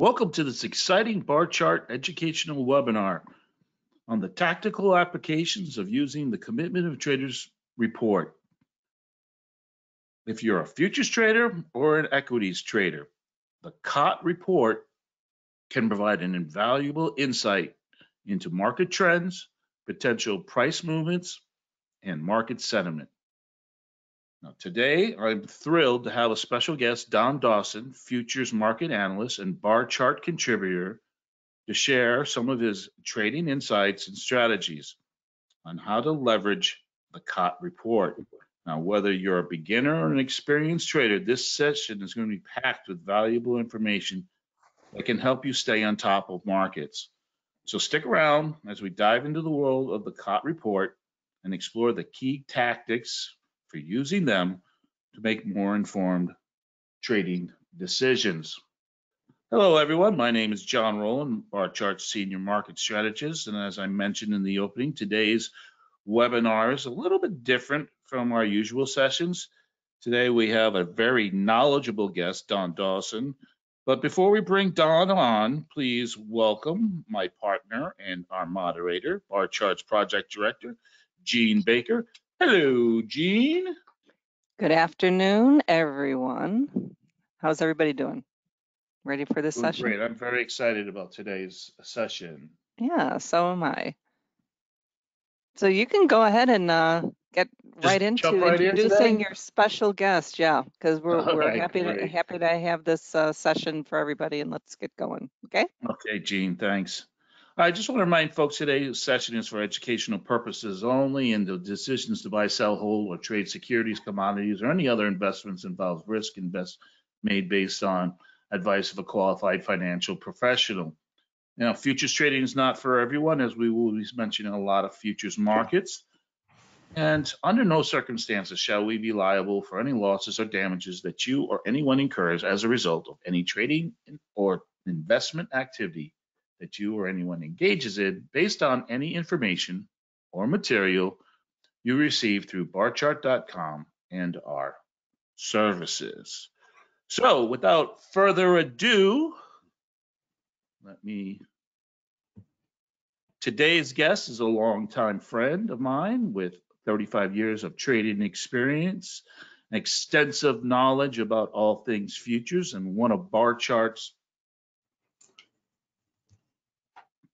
Welcome to this exciting Barchart educational webinar on the tactical applications of using the Commitment of Traders report. If you're a futures trader or an equities trader, the COT report can provide an invaluable insight into market trends, potential price movements, and market sentiment. Now, today, I'm thrilled to have a special guest, Don Dawson, futures market analyst and Barchart contributor, to share some of his trading insights and strategies on how to leverage the COT report. Now, whether you're a beginner or an experienced trader, this session is going to be packed with valuable information that can help you stay on top of markets. So stick around as we dive into the world of the COT report and explore the key tactics for using them to make more informed trading decisions. Hello, everyone. My name is John Rowland, Barchart Senior Market Strategist. And as I mentioned in the opening, today's webinar is a little bit different from our usual sessions. Today, we have a very knowledgeable guest, Don Dawson. But before we bring Don on, please welcome my partner and our moderator, Barchart's Project Director, Gene Baker. Hello, Gene. Good afternoon, everyone. How's everybody doing? Ready for this Doing session? Great. I'm very excited about today's session. Yeah, so am I. So you can go ahead and uh, get Just right into jump right in introducing your special guest. Yeah, because we're All we're right, happy to great. happy to have this uh, session for everybody, and let's get going. Okay. Okay, Gene, thanks. I just want to remind folks today's session is for educational purposes only, and the decisions to buy, sell, hold, or trade securities, commodities, or any other investments involves risk and best made based on advice of a qualified financial professional. Now, futures trading is not for everyone, as we will be mentioning a lot of futures markets. And under no circumstances shall we be liable for any losses or damages that you or anyone incurs as a result of any trading or investment activity that you or anyone engages in based on any information or material you receive through barchart.com and our services. So without further ado, let me, today's guest is a longtime friend of mine with 35 years of trading experience, extensive knowledge about all things futures, and one of Barchart's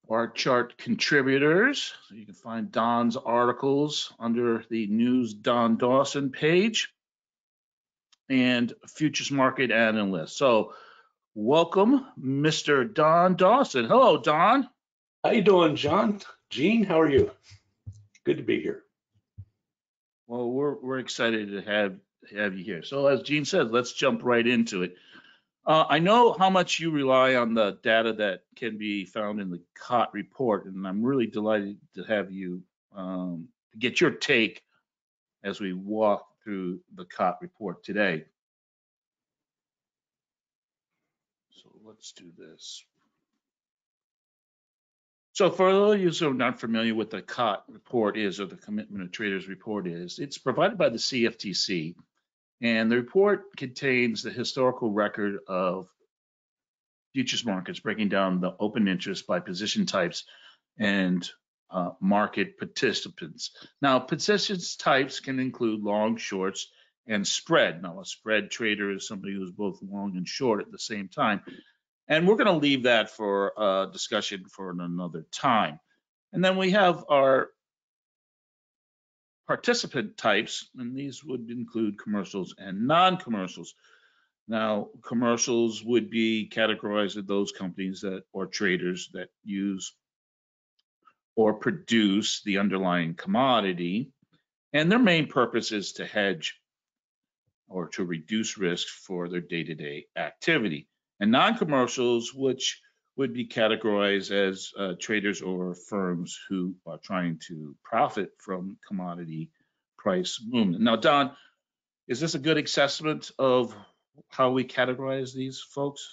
Barchart contributors. So you can find Don's articles under the News Don Dawson page and futures market analyst. So welcome, Mr. Don Dawson. Hello, Don. How you doing, John? Gene, how are you? Good to be here. Well, we're we're excited to have have you here. So as Gene said, let's jump right into it. Uh, I know how much you rely on the data that can be found in the COT report, and I'm really delighted to have you um, get your take as we walk through the COT report today. So let's do this. So for those of you who are not familiar with the COT report is, or the Commitment of Traders report is, it's provided by the CFTC, and the report contains the historical record of futures markets, breaking down the open interest by position types and uh, market participants. Now, positions types can include long, shorts, and spread. Now, a spread trader is somebody who's both long and short at the same time. And we're going to leave that for uh, discussion for another time. And then we have our participant types, and these would include commercials and non-commercials. Now, commercials would be categorized as those companies that or traders that use or produce the underlying commodity, and their main purpose is to hedge or to reduce risk for their day-to-day activity. And non-commercials, which would be categorized as uh, traders or firms who are trying to profit from commodity price movement. Now, Don, is this a good assessment of how we categorize these folks?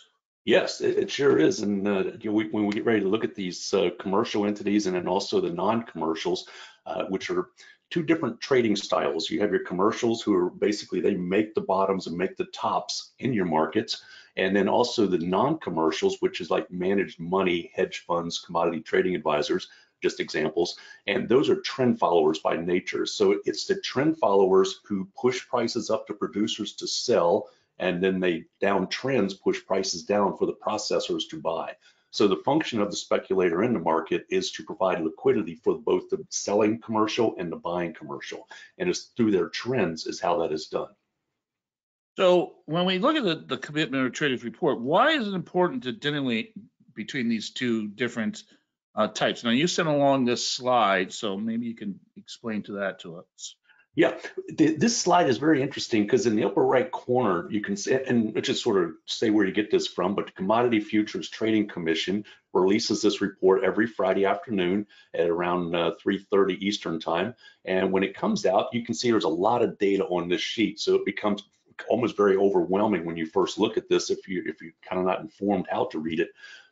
Yes, it, it sure is. And uh, you know, we, when we get ready to look at these uh, commercial entities and then also the non-commercials, uh, which are two different trading styles. You have your commercials who are basically they make the bottoms and make the tops in your markets, And then also the non-commercials, which is like managed money, hedge funds, commodity trading advisors, just examples. And those are trend followers by nature. So it's the trend followers who push prices up to producers to sell, and then they down trends push prices down for the processors to buy. So the function of the speculator in the market is to provide liquidity for both the selling commercial and the buying commercial. And it's through their trends is how that is done. So when we look at the, the commitment of traders report, why is it important to delineate between these two different uh, types? Now you sent along this slide, so maybe you can explain to that to us. Yeah, th this slide is very interesting because in the upper right corner, you can see, and let's just sort of say where you get this from, but the Commodity Futures Trading Commission releases this report every Friday afternoon at around uh, 3.30 Eastern time. And when it comes out, you can see there's a lot of data on this sheet. So it becomes almost very overwhelming when you first look at this if you if you're kind of not informed how to read it.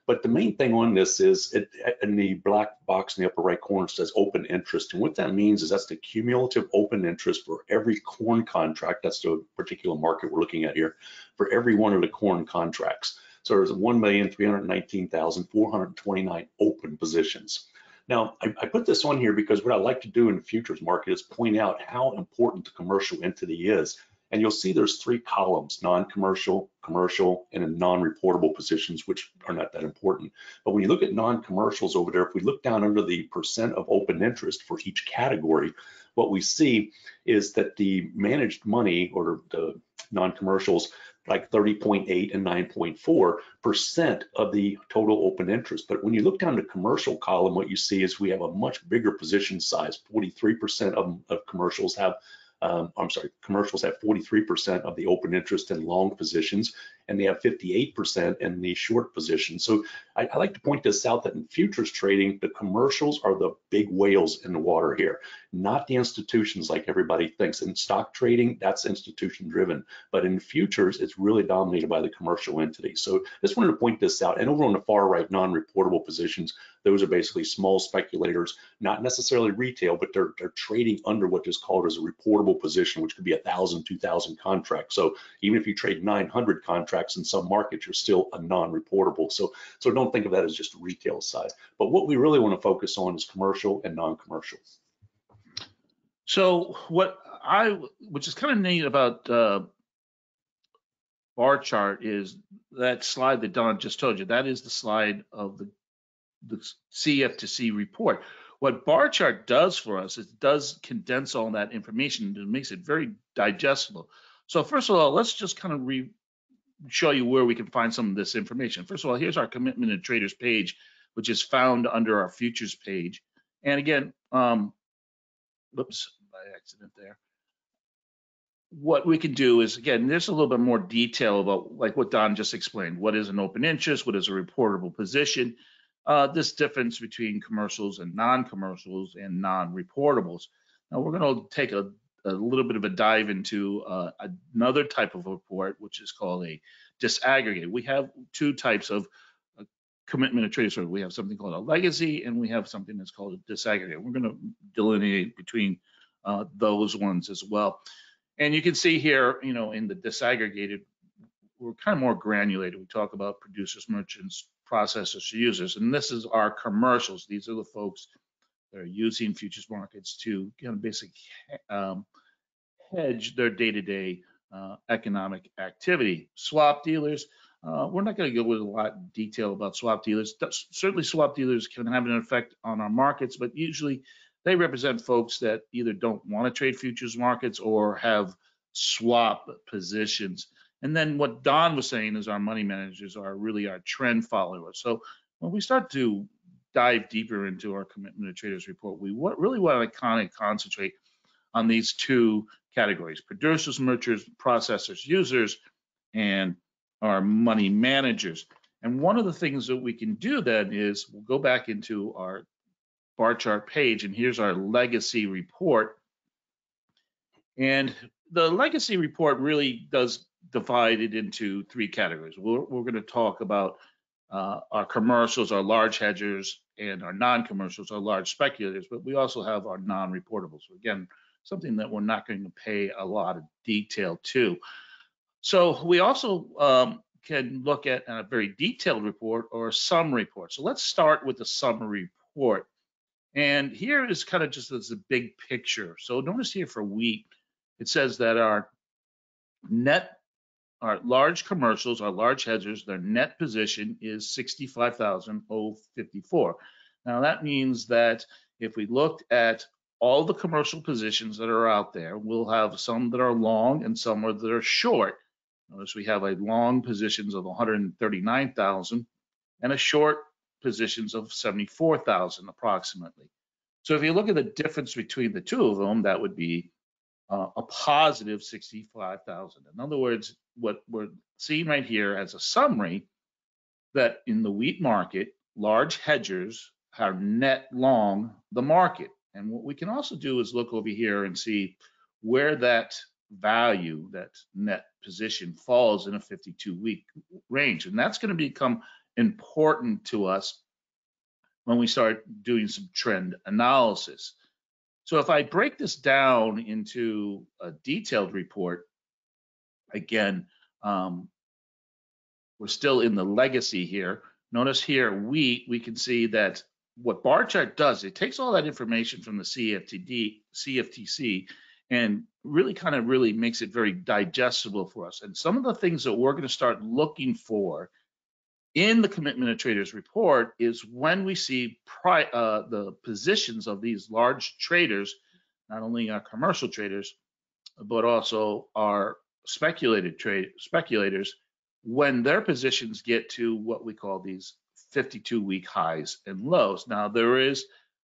But the main thing on this is it, in the black box in the upper right corner says open interest. And what that means is that's the cumulative open interest for every corn contract. That's the particular market we're looking at here for every one of the corn contracts. So there's 1,319,429 open positions. Now, I, I, put this on here because what I like to do in the futures market is point out how important the commercial entity is. And you'll see there's three columns, non-commercial, commercial, and in non-reportable positions, which are not that important. But when you look at non-commercials over there, if we look down under the percent of open interest for each category, what we see is that the managed money or the non-commercials like 30.8 and 9.4 percent of the total open interest. But when you look down the commercial column, what you see is we have a much bigger position size. 43 percent of, of commercials have um, I'm sorry, commercials have 43% of the open interest in long positions, and they have 58% in the short positions. So I, I, like to point this out that in futures trading, the commercials are the big whales in the water here, not the institutions like everybody thinks. In stock trading, that's institution driven, but in futures, it's really dominated by the commercial entity. So I just wanted to point this out. And over on the far right, non-reportable positions, those are basically small speculators, not necessarily retail, but they're, they're trading under what is called as a reportable position, which could be a thousand, two thousand contracts. So even if you trade 900 contracts in some markets, you're still a non-reportable. So, so don't think of that as just retail side. But what we really want to focus on is commercial and non-commercial. So what I, which is kind of neat about uh, Barchart is that slide that Don just told you. That is the slide of the the CFTC report. What Barchart does for us is it does condense all that information and makes it very digestible. So first of all, let's just kind of re show you where we can find some of this information. First of all, here's our commitment and traders page, which is found under our futures page. And again, um, whoops, by accident there. What we can do is, again, there's a little bit more detail about like what Don just explained. What is an open interest? What is a reportable position? Uh, this difference between commercials and non-commercials and non-reportables. Now we're going to take a, a, little bit of a dive into uh, another type of report, which is called a disaggregate. We have two types of uh, commitment of trade. traders. We have something called a legacy, and we have something that's called a disaggregate. We're going to delineate between uh, those ones as well. And you can see here, you know, in the disaggregated, we're kind of more granulated. We talk about producers, merchants, processors, to users, and this is our commercials. These are the folks that are using futures markets to kind of basically um, hedge their day-to-day uh, economic activity. Swap dealers, uh, we're not going to go with a lot of detail about swap dealers. Certainly, swap dealers can have an effect on our markets, but usually they represent folks that either don't want to trade futures markets or have swap positions. And then what Don was saying is our money managers are really our trend followers. So when we start to dive deeper into our commitment to traders report, we really want to kind of concentrate on these two categories, producers, merchants, processors, users, and our money managers. And one of the things that we can do then is we'll go back into our Barchart page, and here's our legacy report. And the legacy report really does divided into three categories. We're, we're going to talk about uh, our commercials, our large hedgers, and our non-commercials, our large speculators, but we also have our non-reportables. Again, something that we're not going to pay a lot of detail to. So we also um, can look at a very detailed report or a summary report. So let's start with the summary report. And here is kind of just as a big picture. So notice here for wheat, it says that our net, our large commercials, our large hedgers, their net position is 65,054. Now that means that if we looked at all the commercial positions that are out there, we'll have some that are long and some that are short. Notice we have a long positions of 139,000 and a short positions of 74,000 approximately. So if you look at the difference between the two of them, that would be uh, a positive 65,000. In other words, what we're seeing right here as a summary that in the wheat market, large hedgers are net long the market. And what we can also do is look over here and see where that value, that net position falls in a 52 week range. And that's going to become important to us when we start doing some trend analysis. So if I break this down into a detailed report, again, um, we're still in the legacy here. Notice here, wheat, we can see that what Barchart does, it takes all that information from the CFTD, CFTC and really kind of really makes it very digestible for us. And some of the things that we're going to start looking for in the commitment of traders report is when we see pri uh, the positions of these large traders, not only our commercial traders, but also our speculated trade speculators, when their positions get to what we call these 52 week highs and lows. Now there is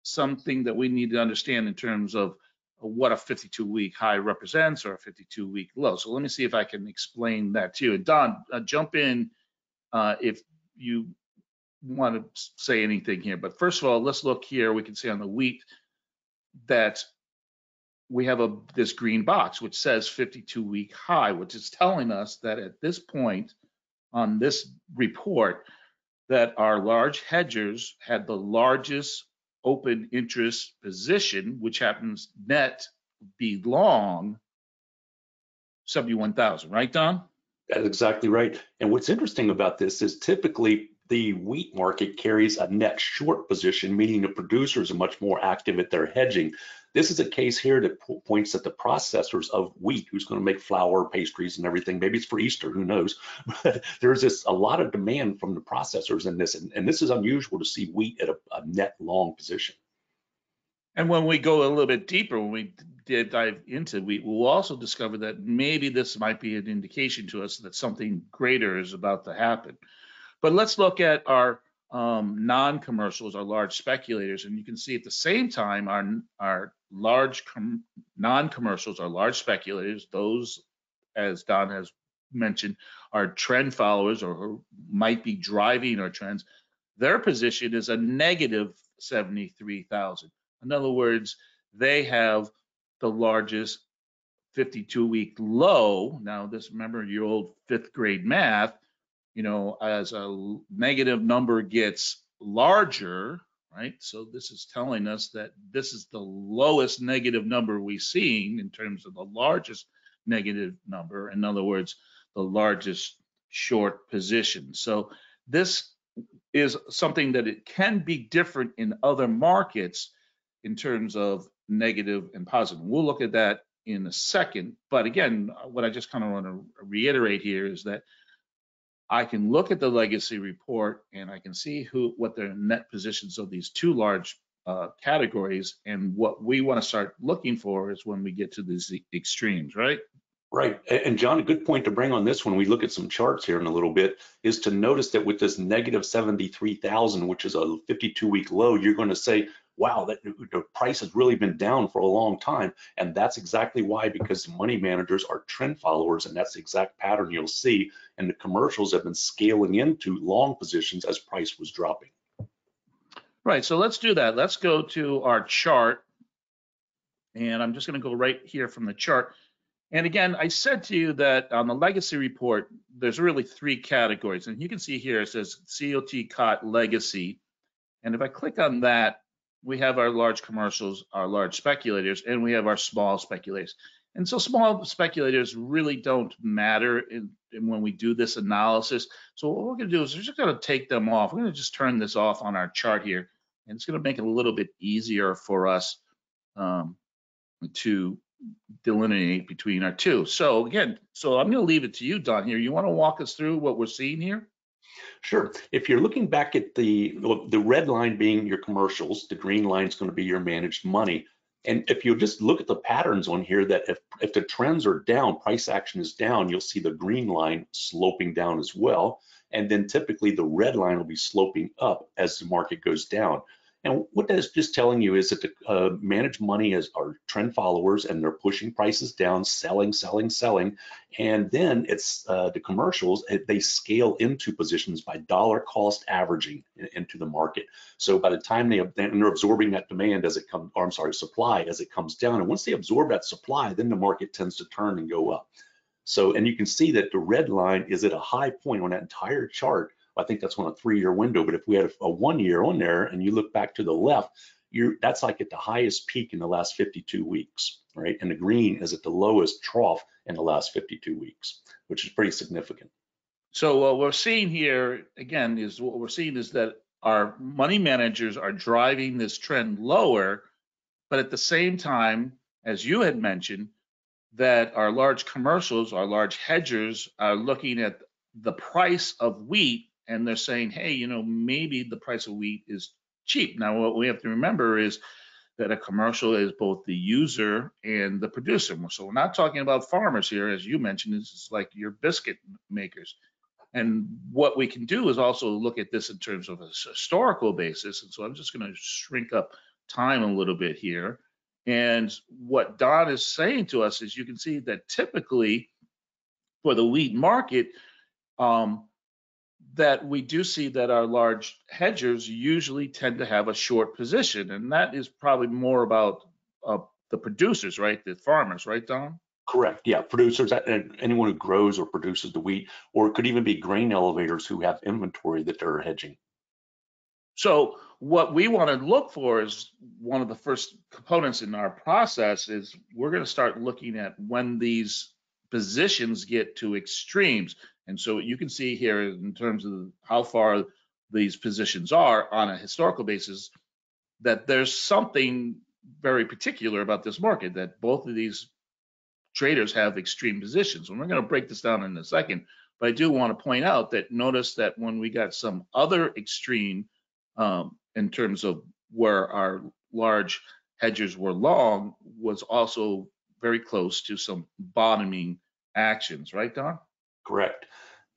something that we need to understand in terms of what a 52 week high represents or a 52 week low. So let me see if I can explain that to you. And Don, uh, jump in uh, if you want to say anything here. But first of all, let's look here. We can see on the wheat that we have a this green box which says 52 week high, which is telling us that at this point on this report that our large hedgers had the largest open interest position, which happens net be long 71,000, right, Don? That's exactly right. And what's interesting about this is typically the wheat market carries a net short position, meaning the producers are much more active at their hedging. This is a case here that po points at the processors of wheat, who's going to make flour, pastries, and everything. Maybe it's for Easter, who knows? But there's this a lot of demand from the processors in this, and, and this is unusual to see wheat at a, a net long position. And when we go a little bit deeper, when we did dive into wheat, we'll also discover that maybe this might be an indication to us that something greater is about to happen. But let's look at our um, non-commercials, our large speculators, and you can see at the same time our our large non-commercials, our large speculators, those as Don has mentioned, are trend followers or might be driving our trends. Their position is a negative 73,000. In other words, they have the largest 52 week low. Now, this remember your old fifth grade math you know, as a negative number gets larger, right? So this is telling us that this is the lowest negative number we've seen in terms of the largest negative number. In other words, the largest short position. So this is something that it can be different in other markets in terms of negative and positive. We'll look at that in a second. But again, what I just kind of want to reiterate here is that I can look at the legacy report and I can see who what their net positions of these two large uh, categories. And what we want to start looking for is when we get to these extremes, right? Right. And John, a good point to bring on this when we look at some charts here in a little bit is to notice that with this negative 73,000, which is a 52 week low, you're going to say, wow, that the price has really been down for a long time. And that's exactly why, because money managers are trend followers, and that's the exact pattern you'll see. And the commercials have been scaling into long positions as price was dropping. Right, so let's do that. Let's go to our chart. And I'm just gonna go right here from the chart. And again, I said to you that on the legacy report, there's really three categories. And you can see here, it says COT COT legacy. And if I click on that, we have our large commercials, our large speculators, and we have our small speculators. And so small speculators really don't matter in, in when we do this analysis. So what we're gonna do is we're just gonna take them off. We're gonna just turn this off on our chart here. And it's gonna make it a little bit easier for us um, to delineate between our two. So again, so I'm gonna leave it to you, Don, here. You wanna walk us through what we're seeing here? Sure. If you're looking back at the the red line being your commercials, the green line is going to be your managed money. And if you just look at the patterns on here, that if if the trends are down, price action is down, you'll see the green line sloping down as well. And then typically the red line will be sloping up as the market goes down. And what that is just telling you is that the uh, managed money is are trend followers and they're pushing prices down, selling, selling, selling. And then it's uh, the commercials, they scale into positions by dollar cost averaging into the market. So by the time they, they're absorbing that demand as it comes, or I'm sorry, supply as it comes down. And once they absorb that supply, then the market tends to turn and go up. So, and you can see that the red line is at a high point on that entire chart I think that's on a three-year window. But if we had a, a one year on there and you look back to the left, you're that's like at the highest peak in the last 52 weeks, right? And the green is at the lowest trough in the last 52 weeks, which is pretty significant. So what we're seeing here again is what we're seeing is that our money managers are driving this trend lower, but at the same time, as you had mentioned, that our large commercials, our large hedgers are looking at the price of wheat and they're saying, hey, you know, maybe the price of wheat is cheap. Now, what we have to remember is that a commercial is both the user and the producer. So we're not talking about farmers here, as you mentioned, it's like your biscuit makers. And what we can do is also look at this in terms of a historical basis. And so I'm just going to shrink up time a little bit here. And what Don is saying to us is you can see that typically for the wheat market, um, that we do see that our large hedgers usually tend to have a short position, and that is probably more about uh, the producers, right? The farmers, right, Don? Correct. Yeah, producers, and anyone who grows or produces the wheat, or it could even be grain elevators who have inventory that they're hedging. So what we want to look for is one of the first components in our process is we're going to start looking at when these positions get to extremes. And so you can see here in terms of how far these positions are on a historical basis, that there's something very particular about this market that both of these traders have extreme positions. And we're going to break this down in a second. But I do want to point out that notice that when we got some other extreme um, in terms of where our large hedgers were long was also very close to some bottoming actions, right, Don? Correct.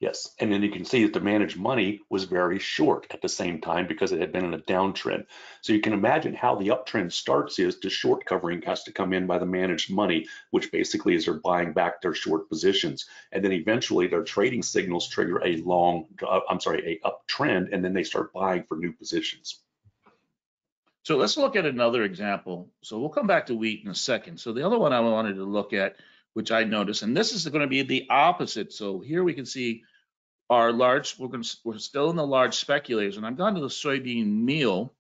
Yes. And then you can see that the managed money was very short at the same time because it had been in a downtrend. So you can imagine how the uptrend starts is the short covering has to come in by the managed money, which basically is they're buying back their short positions. And then eventually their trading signals trigger a long, uh, I'm sorry, a uptrend, and then they start buying for new positions. So let's look at another example. So we'll come back to wheat in a second. So the other one I wanted to look at, which I noticed, and this is going to be the opposite. So here we can see our large, we're going to, we're still in the large speculators, and I've gone to the soybean meal,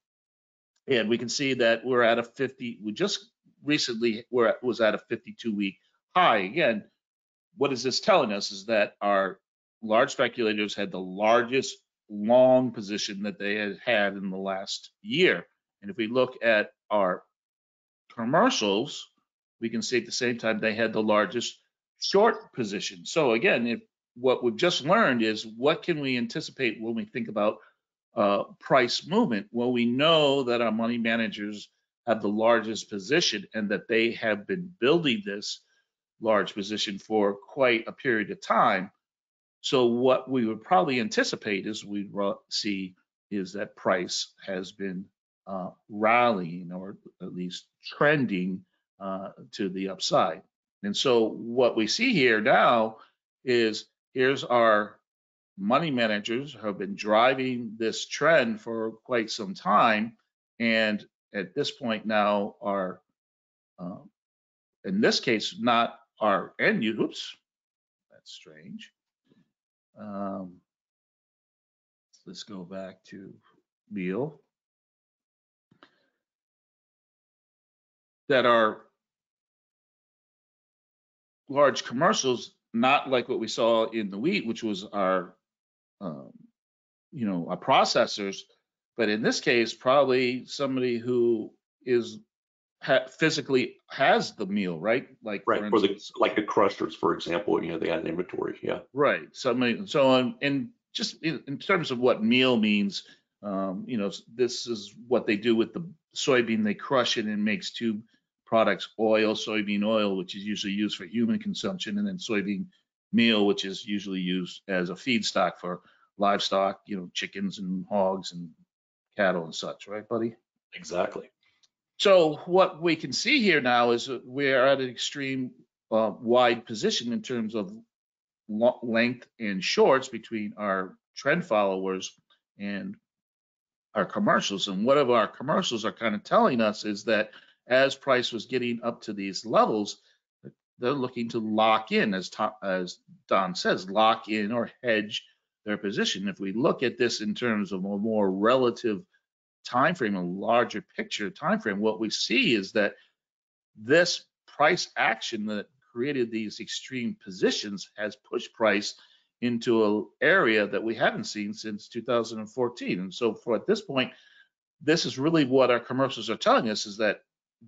and we can see that we're at a 50. We just recently were at, was at a 52 week high. Again, what is this telling us is that our large speculators had the largest long position that they had had in the last year. And if we look at our commercials, we can see at the same time they had the largest short position. So again, if what we've just learned is what can we anticipate when we think about uh, price movement? Well, we know that our money managers have the largest position and that they have been building this large position for quite a period of time. So what we would probably anticipate is we see is that price has been uh, rallying or at least trending uh, to the upside. And so what we see here now is here's our money managers have been driving this trend for quite some time. And at this point now are, uh, in this case, not our end use. Oops, that's strange. Um, let's go back to meal. That are large commercials, not like what we saw in the wheat, which was our, um, you know, our processors, but in this case, probably somebody who is ha- physically has the meal, right? Like Right, for for the, like the crushers, for example, you know, they got an inventory, yeah. Right. Somebody, so on, and just in, in terms of what meal means, um, you know, this is what they do with the soybean. They crush it and makes two products: oil, soybean oil, which is usually used for human consumption, and then soybean meal, which is usually used as a feedstock for livestock, you know, chickens and hogs and cattle and such. Right, buddy? Exactly. So what we can see here now is we're at an extreme uh, wide position in terms of length and shorts between our trend followers and our commercials. And what of our commercials are kind of telling us is that as price was getting up to these levels, they're looking to lock in, as Tom, as Don says, lock in or hedge their position. If we look at this in terms of a more relative time frame, a larger picture time frame, what we see is that this price action that created these extreme positions has pushed price into an area that we haven't seen since 2014. And so for at this point, this is really what our commercials are telling us is that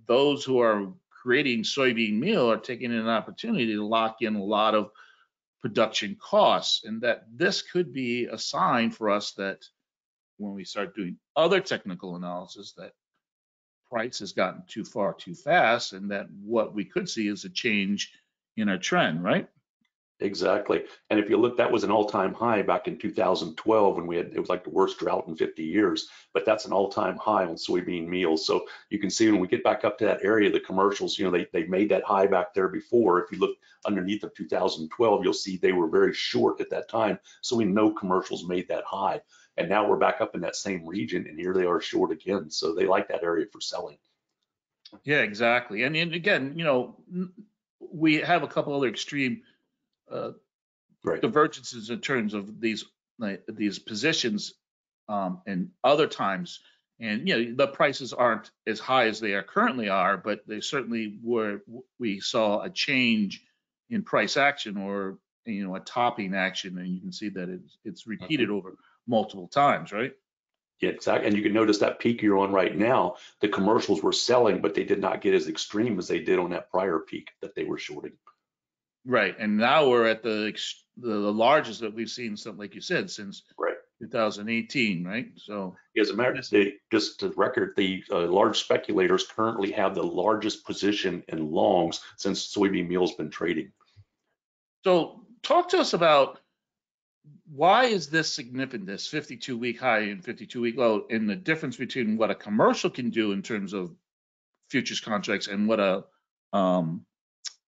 those who are creating soybean meal are taking an opportunity to lock in a lot of production costs and that this could be a sign for us that when we start doing other technical analysis that price has gotten too far too fast and that what we could see is a change in our trend, right? Exactly. And if you look, that was an all-time high back in 2012 when we had, it was like the worst drought in 50 years, but that's an all-time high on soybean meals. So you can see when we get back up to that area, the commercials, you know, they, they made that high back there before. If you look underneath of 2012, you'll see they were very short at that time. So we know commercials made that high. And now we're back up in that same region and here they are short again. So they like that area for selling. Yeah, exactly. And, and again, you know, we have a couple other extreme uh, Right. divergences in terms of these like, these positions um, and other times. And you know, the prices aren't as high as they are currently are, but they certainly were. We saw a change in price action or you know a topping action, and you can see that it's it's repeated over multiple times, right? Yeah, exactly. And you can notice that peak you're on right now, the commercials were selling, but they did not get as extreme as they did on that prior peak that they were shorting. Right. And now we're at the ex- the, the largest that we've seen, something like you said, since Right. 2018, right? So As a matter of fact, just to record, the uh, large speculators currently have the largest position in longs since soybean meal's been trading. So talk to us about why is this significant, this 52 week high and 52 week low, and the difference between what a commercial can do in terms of futures contracts and what a um,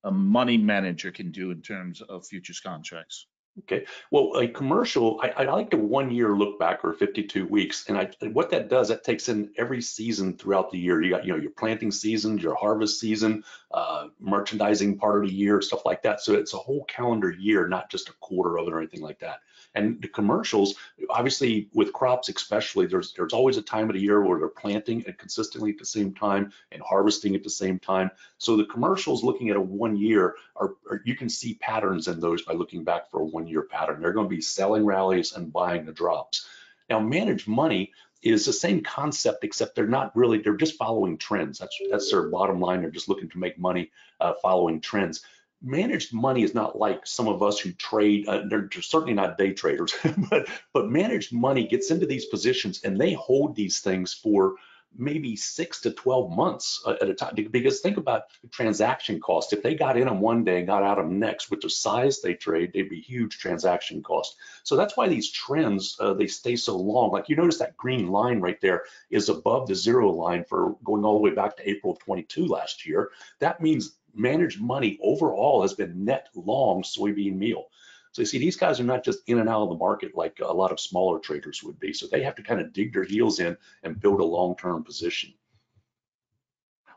a money manager can do in terms of futures contracts. Okay, well, a commercial, I, I like the one year look back or 52 weeks. And I, what that does, that takes in every season throughout the year. You got, you know, your planting season, your harvest season, uh, merchandising part of the year, stuff like that. So it's a whole calendar year, not just a quarter of it or anything like that. And the commercials, obviously with crops especially, there's there's always a time of the year where they're planting and consistently at the same time and harvesting at the same time. So the commercials looking at a one year are, are you can see patterns in those by looking back for a one year pattern. They're going to be selling rallies and buying the drops. Now managed money is the same concept except they're not really they're just following trends. That's that's their bottom line. They're just looking to make money uh, following trends managed money is not like some of us who trade uh, they're certainly not day traders but but managed money gets into these positions and they hold these things for maybe six to 12 months uh, at a time because think about transaction cost. If they got in on one day and got out of next with the size they trade they'd be huge transaction cost. So that's why these trends uh, they stay so long. Like you notice that green line right there is above the zero line for going all the way back to april of 22 last year. That means managed money overall has been net long soybean meal. So you see, these guys are not just in and out of the market like a lot of smaller traders would be. So they have to kind of dig their heels in and build a long-term position.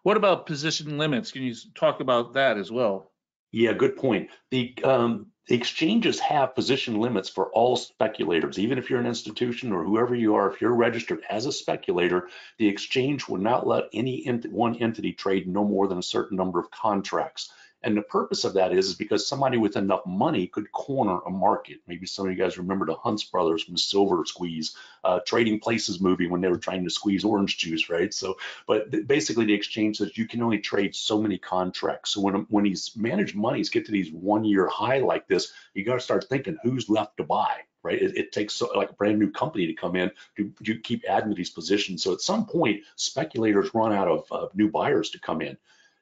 What about position limits? Can you talk about that as well? Yeah, good point. The, um, exchanges have position limits for all speculators, even if you're an institution or whoever you are, if you're registered as a speculator, the exchange will not let any ent one entity trade no more than a certain number of contracts. And the purpose of that is, is because somebody with enough money could corner a market. Maybe some of you guys remember the Hunts brothers from Silver Squeeze, uh, Trading Places movie when they were trying to squeeze orange juice, right? So, but th- basically the exchange says you can only trade so many contracts. So when when these managed monies get to these one year high like this, you got to start thinking who's left to buy, right? It, it takes so, like a brand new company to come in to, to keep adding to these positions. So at some point, speculators run out of uh, new buyers to come in.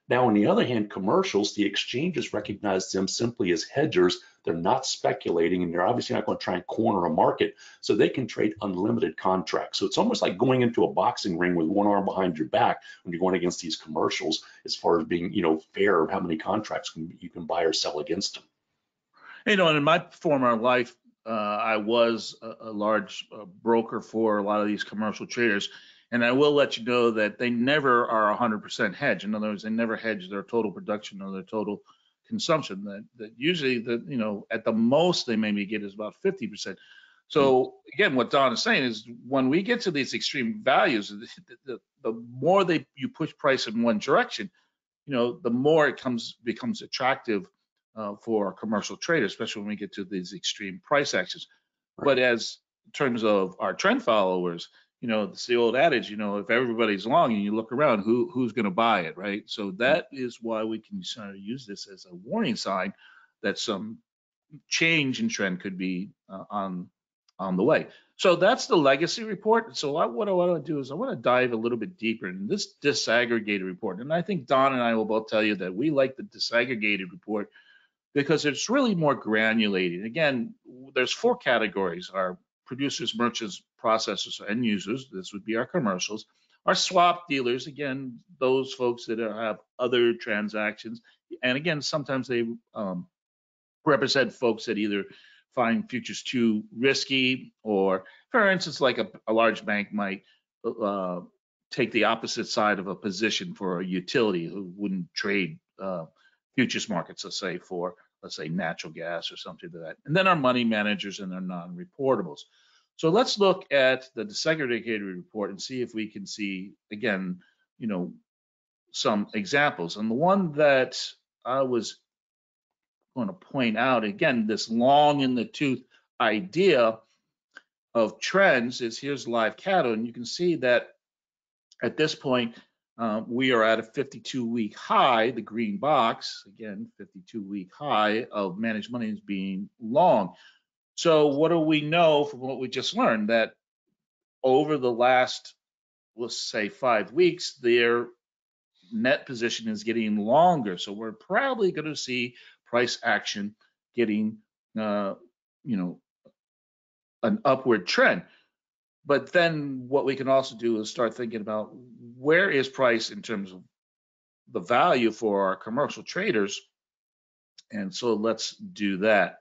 Now, on the other hand, commercials, the exchanges recognize them simply as hedgers. They're not speculating, and they're obviously not going to try and corner a market, so they can trade unlimited contracts. So it's almost like going into a boxing ring with one arm behind your back when you're going against these commercials, as far as being, you know, fair of how many contracts you can buy or sell against them. You know, in my former life, uh, I was a, a large uh, broker for a lot of these commercial traders. And I will let you know that they never are 100% hedged. In other words, they never hedge their total production or their total consumption. That, that usually, the you know, at the most they maybe get is about 50%. So again, what Don is saying is when we get to these extreme values, the, the, the more they you push price in one direction, you know, the more it comes becomes attractive uh, for commercial traders, especially when we get to these extreme price actions. But as in terms of our trend followers, you know, it's the old adage, you know, if everybody's long and you look around, who who's going to buy it, right? So that is why we can sort of use this as a warning sign that some change in trend could be uh, on on the way. So that's the legacy report. So I, what I want to do is I want to dive a little bit deeper in this disaggregated report. And I think Don and I will both tell you that we like the disaggregated report because it's really more granulated. Again, there's four categories: our producers, merchants, processors, and users. This would be our commercials. Our swap dealers, again, those folks that have other transactions, and again, sometimes they um, represent folks that either find futures too risky, or for instance, like a, a large bank might uh, take the opposite side of a position for a utility who wouldn't trade uh, futures markets, let's say for let's say natural gas or something like that. And then our money managers and their non-reportables. So let's look at the disaggregated report and see if we can see again, you know, some examples. And the one that I was going to point out again, this long in the tooth idea of trends is here's live cattle, and you can see that at this point uh, we are at a 52 week high, the green box, again, 52 week high of managed money is being long. So what do we know from what we just learned? That over the last, let's say five weeks, their net position is getting longer. So we're probably going to see price action getting, uh, you know, an upward trend. But then what we can also do is start thinking about where is price in terms of the value for our commercial traders. And so let's do that.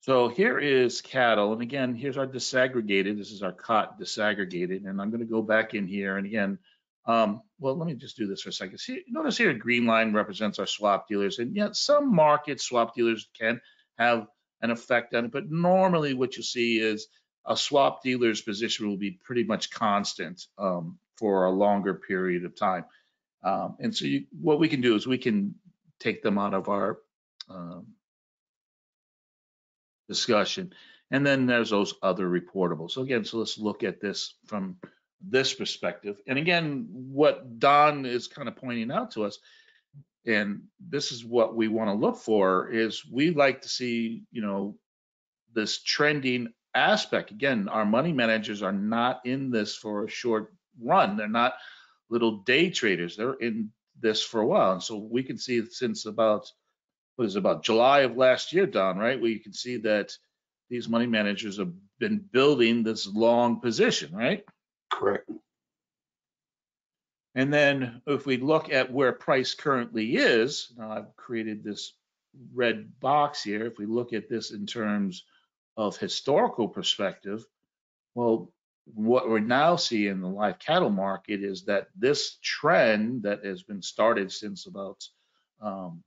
So here is cattle, and again, here's our disaggregated. This is our cot disaggregated, and I'm going to go back in here, and again, um, well, let me just do this for a second. See, notice here, green line represents our swap dealers, and yet some market swap dealers can have an effect on it, but normally what you see is a swap dealer's position will be pretty much constant um, for a longer period of time. Um, and so you, what we can do is we can take them out of our um, discussion. And then there's those other reportables. So again, so let's look at this from this perspective. And again, what Don is kind of pointing out to us, and this is what we want to look for, is we like to see, you know, this trending aspect. Again, our money managers are not in this for a short run. They're not little day traders. They're in this for a while. And so we can see since about what is it, about July of last year, Don, right? You can see that these money managers have been building this long position, right? Correct. And then if we look at where price currently is, now I've created this red box here. If we look at this in terms of historical perspective, well, what we're now seeing in the live cattle market is that this trend that has been started since about um,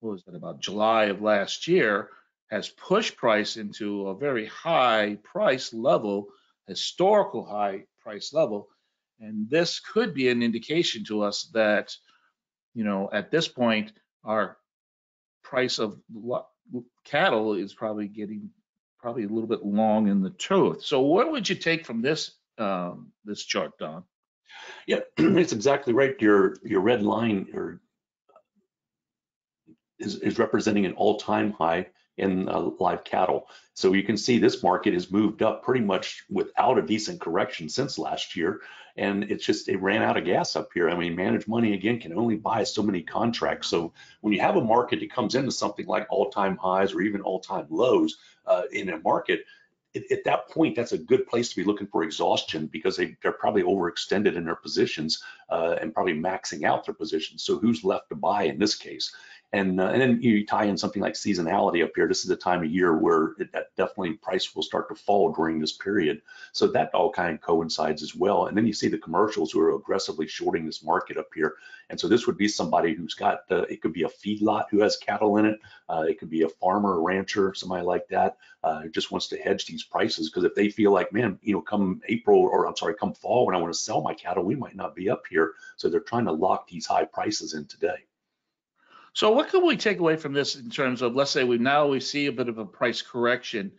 what was that about July of last year has pushed price into a very high price level, historical high price level, and this could be an indication to us that you know at this point our price of cattle is probably getting probably a little bit long in the tooth. So what would you take from this um, this chart, Don? Yeah, it's exactly right. Your your red line or is, is representing an all-time high in uh, live cattle. So you can see this market has moved up pretty much without a decent correction since last year. And it's just, it ran out of gas up here. I mean, managed money again can only buy so many contracts. So when you have a market that comes into something like all-time highs or even all-time lows uh, in a market, at, at that point, that's a good place to be looking for exhaustion because they, they're probably overextended in their positions uh, and probably maxing out their positions. So who's left to buy in this case? And, uh, and then you tie in something like seasonality up here. This is the time of year where it, that definitely price will start to fall during this period. So that all kind of coincides as well. And then you see the commercials who are aggressively shorting this market up here. And so this would be somebody who's got, uh, it could be a feedlot who has cattle in it. Uh, it could be a farmer, rancher, somebody like that uh, who just wants to hedge these prices. Because if they feel like, man, you know, come April or I'm sorry, come fall when I want to sell my cattle, we might not be up here. So they're trying to lock these high prices in today. So what can we take away from this in terms of, let's say we now we see a bit of a price correction,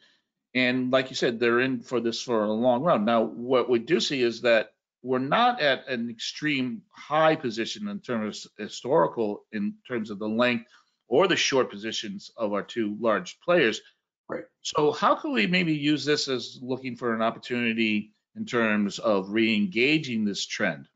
and like you said, they're in for this for a long run. Now, what we do see is that we're not at an extreme high position in terms of historical, in terms of the length or the short positions of our two large players. Right. So how can we maybe use this as looking for an opportunity in terms of re-engaging this trend?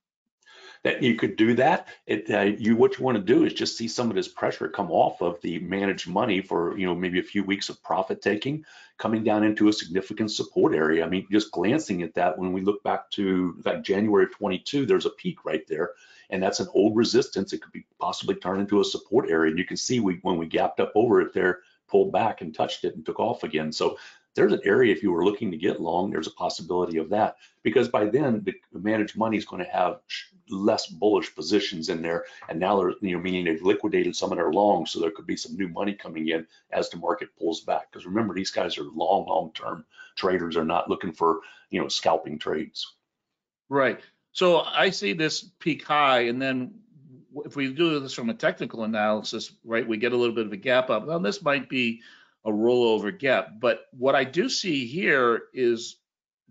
That you could do that. It, uh, you what you want to do is just see some of this pressure come off of the managed money for you know maybe a few weeks of profit taking, coming down into a significant support area. I mean, just glancing at that, when we look back to fact January 22, there's a peak right there, and that's an old resistance. It could be possibly turned into a support area, and you can see we when we gapped up over it there, pulled back and touched it and took off again. So there's an area if you were looking to get long, there's a possibility of that because by then the managed money is going to have less bullish positions in there, and now they're you know meaning they've liquidated some of their longs, so there could be some new money coming in as the market pulls back. Because remember, these guys are long, long-term traders, are not looking for you know scalping trades. Right. So I see this peak high, and then if we do this from a technical analysis, right, we get a little bit of a gap up. Now this might be a rollover gap. But what I do see here is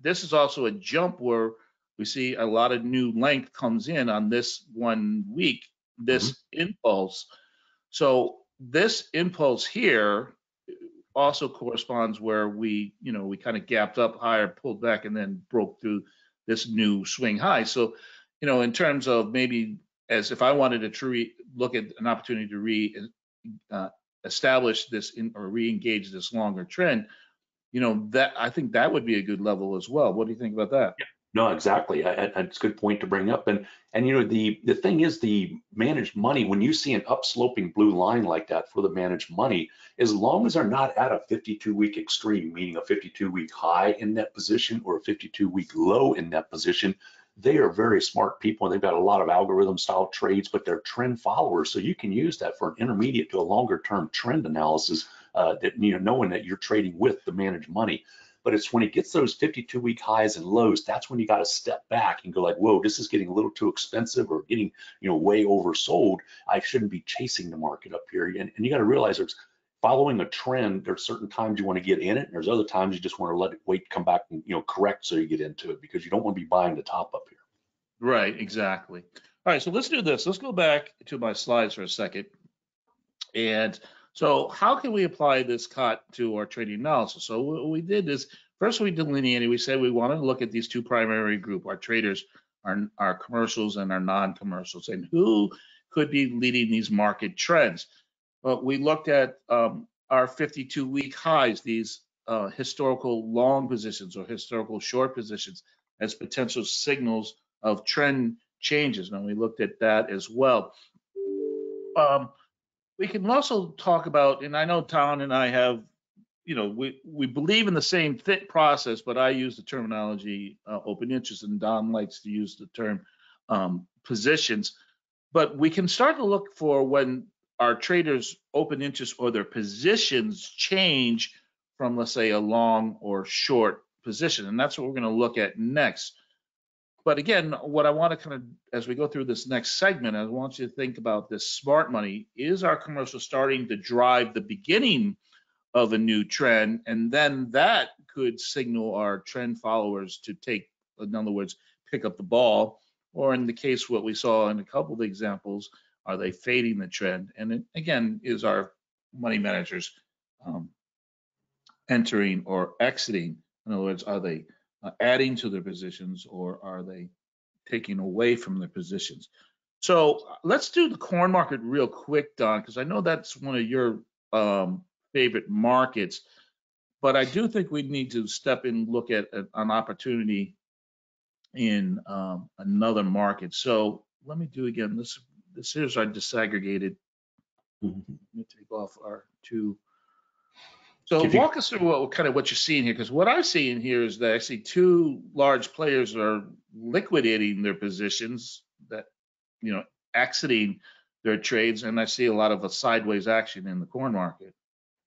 this is also a jump where we see a lot of new length comes in on this one week, this mm-hmm. impulse. So this impulse here also corresponds where we, you know, we kind of gapped up higher, pulled back, and then broke through this new swing high. So, you know, in terms of maybe as if I wanted to tree, look at an opportunity to re uh, establish this in, or re-engage this longer trend, you know, that I think that would be a good level as well. What do you think about that? Yeah. No, exactly. I, I, it's a good point to bring up. And and you know the the thing is the managed money. When you see an upsloping blue line like that for the managed money, as long as they're not at a 52 week extreme, meaning a 52 week high in that position or a 52 week low in that position, they are very smart people and they've got a lot of algorithm style trades, but they're trend followers. So you can use that for an intermediate to a longer term trend analysis uh, that, you know, knowing that you're trading with the managed money. But it's when it gets those 52 week highs and lows, that's when you got to step back and go like, whoa, this is getting a little too expensive or getting, you know, way oversold. I shouldn't be chasing the market up here. And, and you got to realize there's following a trend, there's certain times you want to get in it, and there's other times you just want to let it wait, come back and you know correct so you get into it because you don't want to be buying the top up here. Right, exactly. All right, so let's do this. Let's go back to my slides for a second. And so how can we apply this COT to our trading analysis? So what we did is first we delineated, we said we want to look at these two primary group, our traders, our, our commercials and our non-commercials, and who could be leading these market trends. But we looked at um, our 52 week highs, these uh, historical long positions or historical short positions as potential signals of trend changes. And we looked at that as well. Um, we can also talk about, and I know Don and I have, you know, we, we believe in the same fit process, but I use the terminology uh, open interest and Don likes to use the term um, positions. But we can start to look for when our traders open interest or their positions change from let's say a long or short position and that's what we're going to look at next but again, what I want to kind of, as we go through this next segment, I want you to think about this smart money. Is our commercial starting to drive the beginning of a new trend? And then that could signal our trend followers to take, in other words, pick up the ball. Or in the case what we saw in a couple of examples, are they fading the trend? And it, again, is our money managers um, entering or exiting? In other words, are they uh, adding to their positions or are they taking away from their positions? So let's do the corn market real quick, Don, because I know that's one of your um, favorite markets. But I do think we need to step in look at an an opportunity in um, another market. So let me do again. This this here's our disaggregated. Mhm. Let me take off our two. So If you- walk us through what kind of what you're seeing here, because what I see in here is that I see two large players are liquidating their positions that, you know, exiting their trades, and I see a lot of a sideways action in the corn market.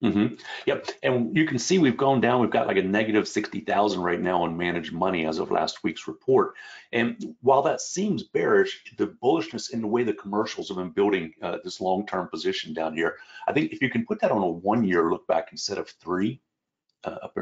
Hmm Yep, and you can see we've gone down. We've got like a negative sixty thousand right now on managed money as of last week's report. And while that seems bearish, the bullishness in the way the commercials have been building uh, this long-term position down here, I think if you can put that on a one-year look back instead of three, uh, up.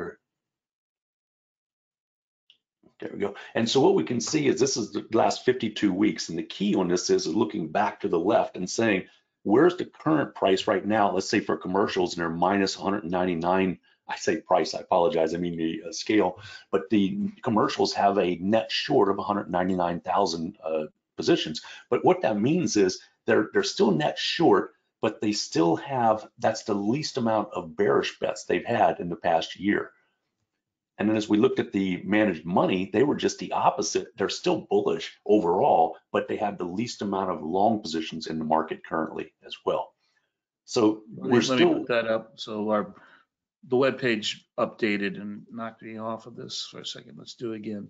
There we go. And so what we can see is this is the last 52 weeks, and the key on this is looking back to the left and saying, where's the current price right now? Let's say for commercials and they're minus 199. I say price, I apologize. I mean the uh, scale, but the commercials have a net short of 199,000 uh, positions. But what that means is they're they're still net short, but they still have that's the least amount of bearish bets they've had in the past year. And then as we looked at the managed money, they were just the opposite. They're still bullish overall, but they have the least amount of long positions in the market currently as well. So Let me- we're let me still put that up. So our, the webpage updated and knocked me off of this for a second. Let's do it again.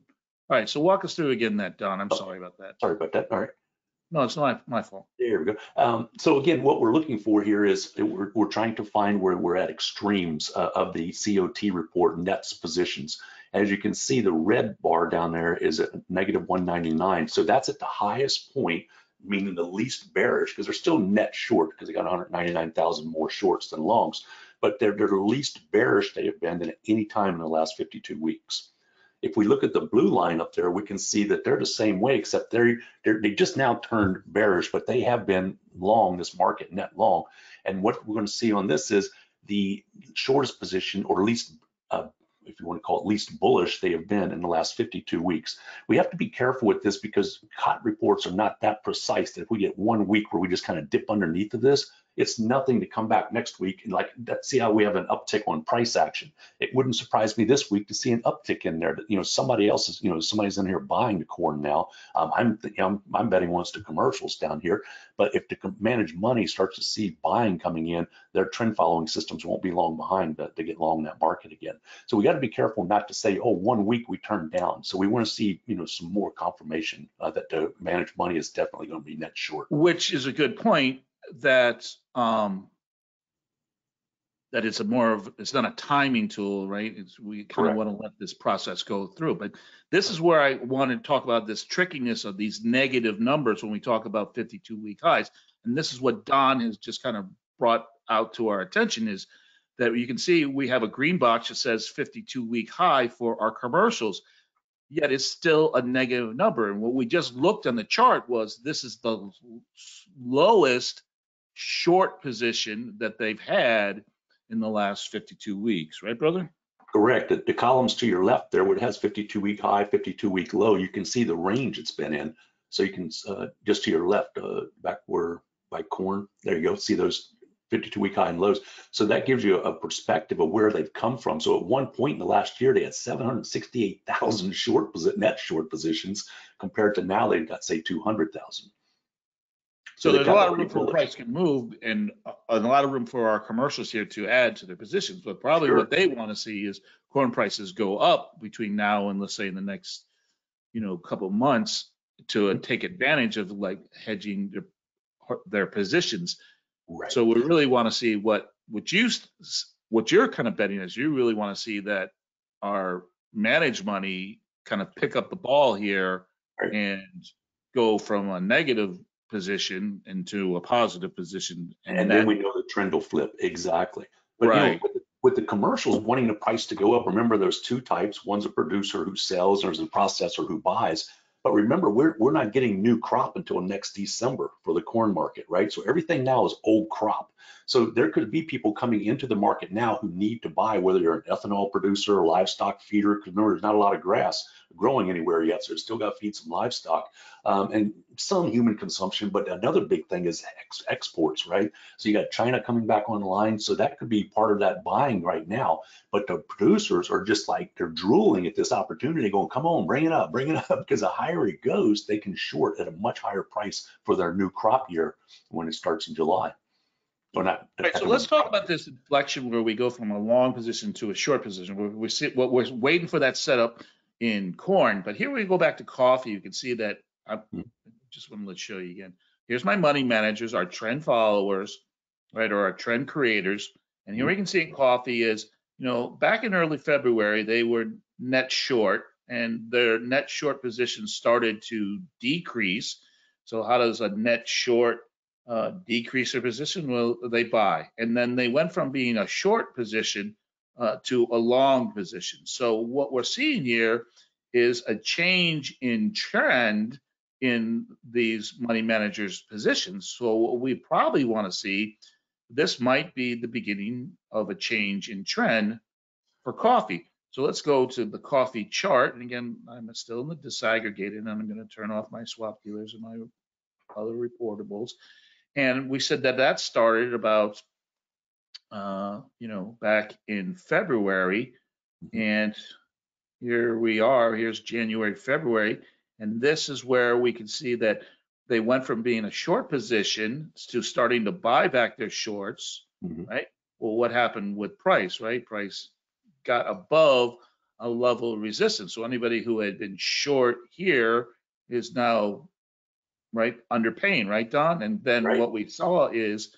All right, so walk us through again that, Don. I'm Oh. sorry about that. sorry about that. All right. No, it's not my fault. There we go. Um, so again, what we're looking for here is we're, we're trying to find where we're at extremes uh, of the COT report nets positions. As you can see, the red bar down there is at negative 199. So that's at the highest point, meaning the least bearish, because they're still net short because they got 199,000 more shorts than longs, but they're, they're the least bearish they have been than at any time in the last 52 weeks. If we look at the blue line up there, we can see that they're the same way, except they're, they're they just now turned bearish, but they have been long this market, net long. And what we're going to see on this is the shortest position, or least, uh, if you want to call it least bullish, they have been in the last 52 weeks. We have to be careful with this because COT reports are not that precise that if we get one week where we just kind of dip underneath of this, it's nothing to come back next week and like that, see how we have an uptick on price action. It wouldn't surprise me this week to see an uptick in there that, you know, somebody else is, you know, somebody's in here buying the corn now. Um, I'm, you know, I'm, I'm betting once the commercials down here, but if the managed money starts to see buying coming in, their trend following systems won't be long behind to, to get long that market again. So we got to be careful not to say, oh, one week we turned down. So we want to see, you know, some more confirmation uh, that the managed money is definitely going to be net short. Which is a good point that, um, that it's a more of, it's not a timing tool, right? It's, we kind of want to let this process go through. But this is where I want to talk about this trickiness of these negative numbers when we talk about 52 week highs. And this is what Don has just kind of brought out to our attention is that you can see we have a green box that says 52 week high for our commercials, yet it's still a negative number. And what we just looked on the chart was this is the lowest short position that they've had in the last 52 weeks, right, brother? Correct. The, the columns to your left there, where it has 52 week high, 52 week low, you can see the range it's been in. So you can, uh, just to your left, uh, back where by corn, there you go, see those 52 week high and lows. So that gives you a perspective of where they've come from. So at one point in the last year, they had 768,000 short, net short positions compared to now they've got say 200,000. So there's a lot of room for price can move and uh, and a lot of room for our commercials here to add to their positions. But probably Sure. what they want to see is corn prices go up between now and let's say in the next, you know, couple months to uh, take advantage of like hedging their their positions. Right. So we really want to see what what you s- what you're kind of betting is you really want to see that our managed money kind of pick up the ball here Right. and go from a negative position into a positive position. And that- then we know the trend will flip, exactly. But you know, Right. with the- with the commercials wanting the price to go up, remember there's two types. One's a producer who sells, there's a processor who buys. But remember, we're, we're not getting new crop until next December for the corn market, right? So everything now is old crop. So there could be people coming into the market now who need to buy, whether you're an ethanol producer livestock feeder, because remember, there's not a lot of grass growing anywhere yet, so it's still got to feed some livestock um, and some human consumption. But another big thing is ex- exports, right? So you got China coming back online, so that could be part of that buying right now. But the producers are just like they're drooling at this opportunity, going, "Come on, bring it up, bring it up," because the higher it goes, they can short at a much higher price for their new crop year when it starts in July. Or not. Right, so let's talk about this inflection where we go from a long position to a short position. We're, we're, sit- what we're waiting for that setup in corn, but here we go back to coffee. You can see that. I Hmm. just want to let's show you again. Here's my money managers, our trend followers, right, or our trend creators. And here we can see in coffee is, you know, back in early February, they were net short and their net short position started to decrease. So how does a net short uh, decrease their position? Well, they buy. And then they went from being a short position uh, to a long position. So what we're seeing here is a change in trend in these money managers positions. So what we probably want to see, this might be the beginning of a change in trend for coffee. So let's go to the coffee chart. And again, I'm still in the disaggregated and I'm going to turn off my swap dealers and my other reportables. And we said that that started about, uh, you know, back in February. And here we are, here's January, February. And this is where we can see that they went from being a short position to starting to buy back their shorts. Mhm. Well, what happened with price, right? Price got above a level of resistance. So anybody who had been short here is now right under pain, right, Don? And then Right. what we saw is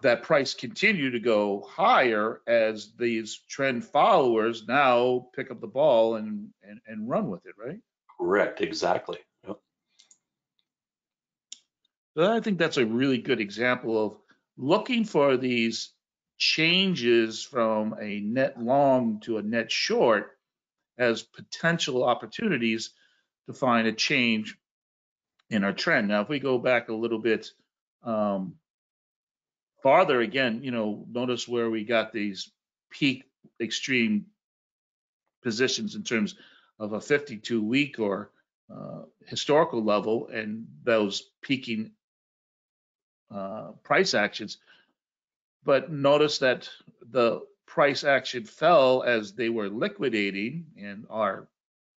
that price continue to go higher as these trend followers now pick up the ball and and, and run with it, right? Correct, exactly. Yep. So I think that's a really good example of looking for these changes from a net long to a net short as potential opportunities to find a change in our trend. Now, if we go back a little bit um, farther again, you know, notice where we got these peak extreme positions in terms of a 52 week or uh, historical level and those peaking uh, price actions. But notice that the price action fell as they were liquidating and our,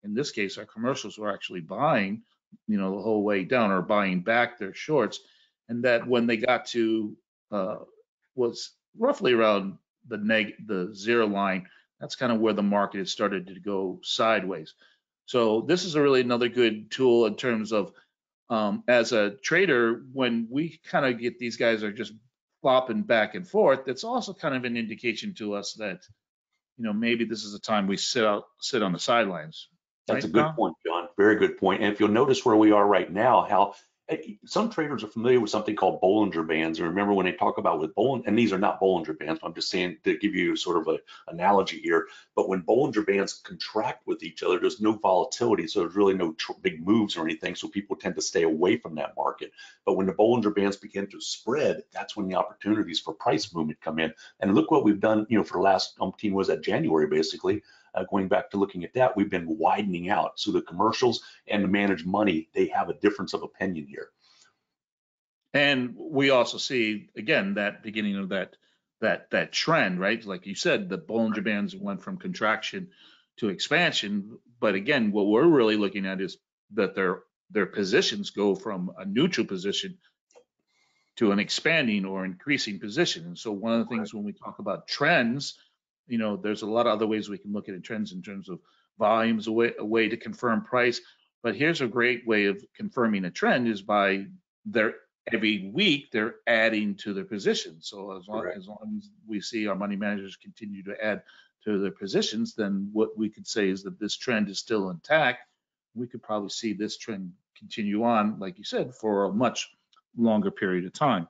in this case, our commercials were actually buying, you know, the whole way down or buying back their shorts. And that when they got to, uh, was roughly around the neg, the zero line, that's kind of where the market has started to go sideways. So this is a really another good tool in terms of um, as a trader, when we kind of get these guys are just flopping back and forth, That's also kind of an indication to us that, you know, maybe this is a time we sit out, sit on the sidelines. That's a good Tom? point. Very good point. And if you'll notice where we are right now, how eh, some traders are familiar with something called Bollinger Bands. And remember when they talk about with Bollinger, and these are not Bollinger Bands, I'm just saying to give you sort of an analogy here. But when Bollinger Bands contract with each other, there's no volatility. So there's really no big moves or anything. So people tend to stay away from that market. But when the Bollinger Bands begin to spread, that's when the opportunities for price movement come in. And look what we've done, you know, for the last umpteen was at January, basically. Uh, going back to looking at that, we've been widening out. So the commercials and the managed money, they have a difference of opinion here. And we also see again that beginning of that that that trend, right? Like you said, the Bollinger Bands went from contraction to expansion. But again, what we're really looking at is that their their positions go from a neutral position to an expanding or increasing position. And so one of the things when we talk about trends, you know, there's a lot of other ways we can look at it, trends in terms of volumes, a way, a way to confirm price. But here's a great way of confirming a trend is by their every week they're adding to their position. So as long, as long as we see our money managers continue to add to their positions, then what we could say is that this trend is still intact. we could probably see this trend continue on, like you said, for a much longer period of time.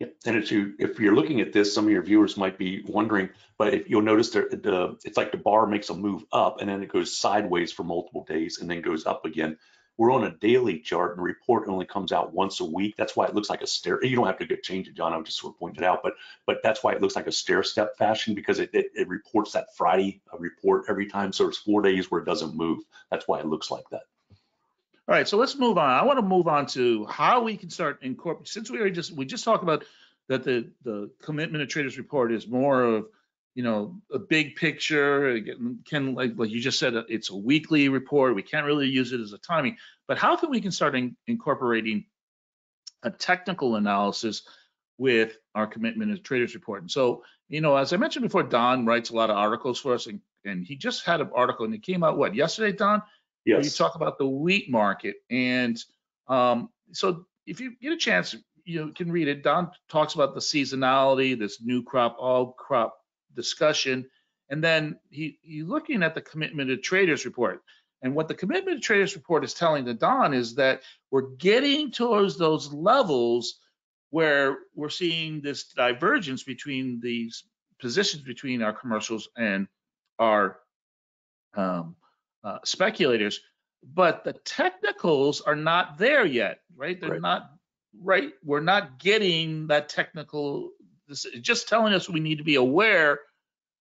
Yep. And if you if you're looking at this, some of your viewers might be wondering, but if you'll notice there, the it's like the bar makes a move up and then it goes sideways for multiple days and then goes up again. We're on a daily chart and report only comes out once a week. That's why it looks like a stair. You don't have to get change it, John. I just sort of pointed out, but but that's why it looks like a stair step fashion because it, it, it reports that Friday report every time. So it's four days where it doesn't move. That's why it looks like that. All right, so let's move on. I want to move on to how we can start incorporating, since we already just, we just talked about that the, the commitment of traders report is more of, you know, a big picture, can, like, like you just said, uh, it's a weekly report. We can't really use it as a timing, but how can we can start in- incorporating a technical analysis with our commitment of traders report? And so, you know, as I mentioned before, Don writes a lot of articles for us and, and he just had an article and it came out, what, yesterday, Don? Where you talk about the wheat market. And um, so if you get a chance, you can read it. Don talks about the seasonality, this new crop, all crop discussion. And then he, he's looking at the commitment to traders report. And what the commitment to traders report is telling the Don is that we're getting towards those levels where we're seeing this divergence between these positions between our commercials and our um, uh, speculators, but the technicals are not there yet, right? They're Right. not right. We're not getting that technical. This is just telling us we need to be aware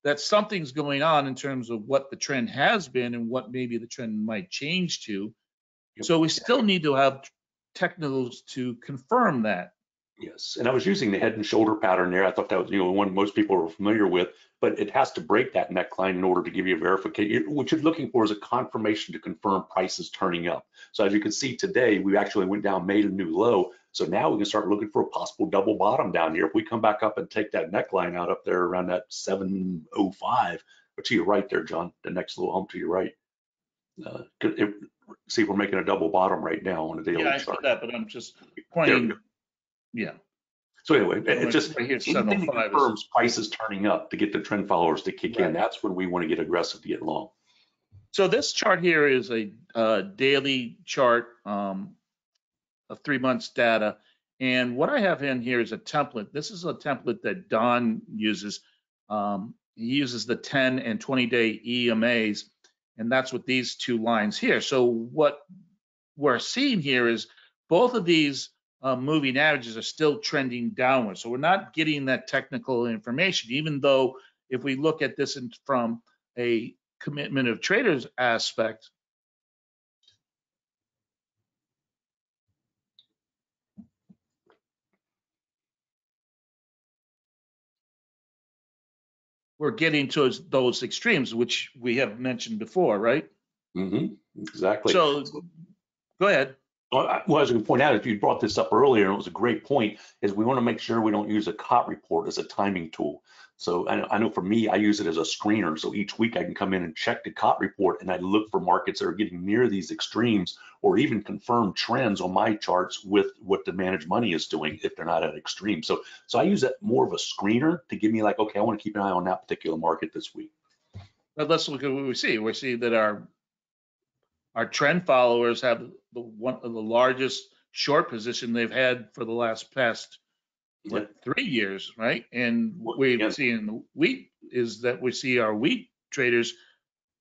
that something's going on in terms of what the trend has been and what maybe the trend might change to. So we still need to have technicals to confirm that. Yes, and I was using the head and shoulder pattern there. I thought that was, you know, one most people are familiar with, but it has to break that neckline in order to give you a verification. What you're looking for is a confirmation to confirm prices turning up. So as you can see today, we actually went down, made a new low. So now we can start looking for a possible double bottom down here. If we come back up and take that neckline out up there around that 705, or to your right there, John, the next little hump to your right. Uh, it- see, we're making a double bottom right now on the daily Yeah, I chart. that, but I'm just pointing. Yeah. So anyway, it- just, right here, anything that 705 is- confirms prices turning up to get the trend followers to kick Right. in, that's when we want to get aggressive to get long. So this chart here is a uh, daily chart um, of three months data. And what I have in here is a template. This is a template that Don uses. Um, he uses the 10 and 20 day EMAs, and that's what these two lines here. So what we're seeing here is both of these uh, moving averages are still trending downward. So we're not getting that technical information, even though if we look at this in, from a commitment of traders aspect. We're getting towards those extremes, which we have mentioned before, right? Mm-hmm. exactly. So, go ahead. Well, I was going to point out, if you brought this up earlier, and it was a great point, is we want to make sure we don't use a COT report as a timing tool. So I know, I know for me, I use it as a screener. So each week I can come in and check the COT report and I look for markets that are getting near these extremes or even confirm trends on my charts with what the managed money is doing if they're not at extreme. So, so I use it more of a screener to give me like, okay, I want to keep an eye on that particular market this week. But let's look at what we see. We see that our our trend followers have the one of the largest short position they've had for the last past what three years, right? And what we Yeah. see in the wheat is that we see our wheat traders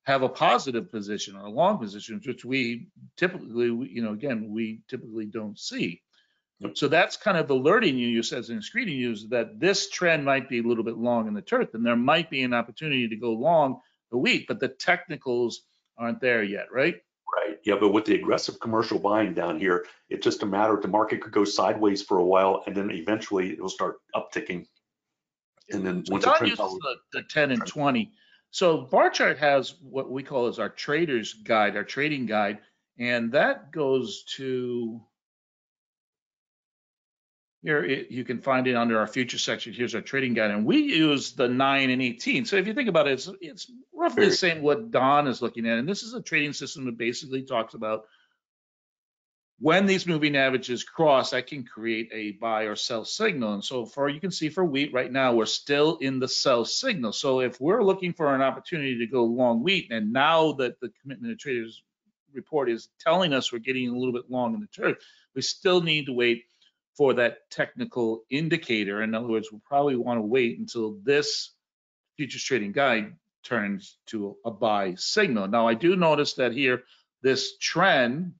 have a positive position or long positions, which we typically, you know, again, we typically don't see. Yep. So that's kind of alerting you, you says in screening you, is that this trend might be a little bit long in the turf, and there might be an opportunity to go long the wheat, but the technicals aren't there yet, right? Right. Yeah, but with the aggressive commercial buying down here, it's just a matter of the market could go sideways for a while and then eventually it'll start upticking. And then once the Don trend uses follows, the, the 10 and 20. So Barchart has what we call as our trader's guide, our trading guide, and that goes to here. It, you can find it under our future section. Here's our trading guide, and we use the 9 and 18. So if you think about it, it's, it's roughly the same what Don is looking at, and this is a trading system that basically talks about when these moving averages cross, I can create a buy or sell signal. And so for, you can see for wheat right now, we're still in the sell signal. So if we're looking for an opportunity to go long wheat, and now that the commitment of traders report is telling us we're getting a little bit long in the tooth. We still need to wait for that technical indicator. In other words, we'll probably want to wait until this futures trading guide turns to a buy signal. Now, I do notice that here, this trend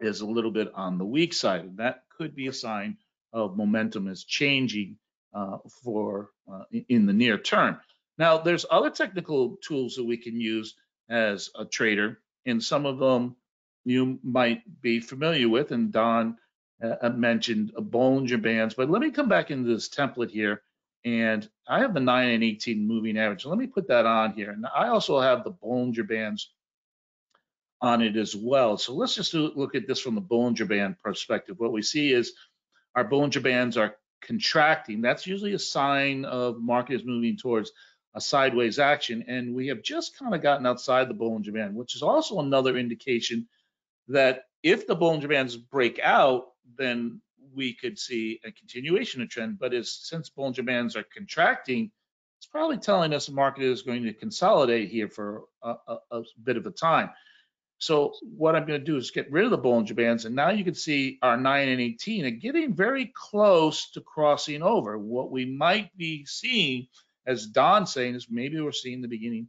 is a little bit on the weak side, and that could be a sign of momentum is changing uh, for uh, in the near term. Now, there's other technical tools that we can use as a trader, and some of them you might be familiar with, and Don uh, mentioned Bollinger Bands. But let me come back into this template here, and I have the 9 and 18 moving average. Let me put that on here, and I also have the Bollinger Bands on it as well. So let's just look at this from the Bollinger Band perspective. What we see is our Bollinger Bands are contracting. That's usually a sign of market is moving towards a sideways action. And we have just kind of gotten outside the Bollinger Band, which is also another indication that if the Bollinger Bands break out, then we could see a continuation of trend. But as since Bollinger Bands are contracting, it's probably telling us the market is going to consolidate here for a, a, a bit of a time. So what I'm going to do is get rid of the Bollinger Bands, and now you can see our 9 and 18 are getting very close to crossing over. What we might be seeing, as Don's saying, is maybe we're seeing the beginning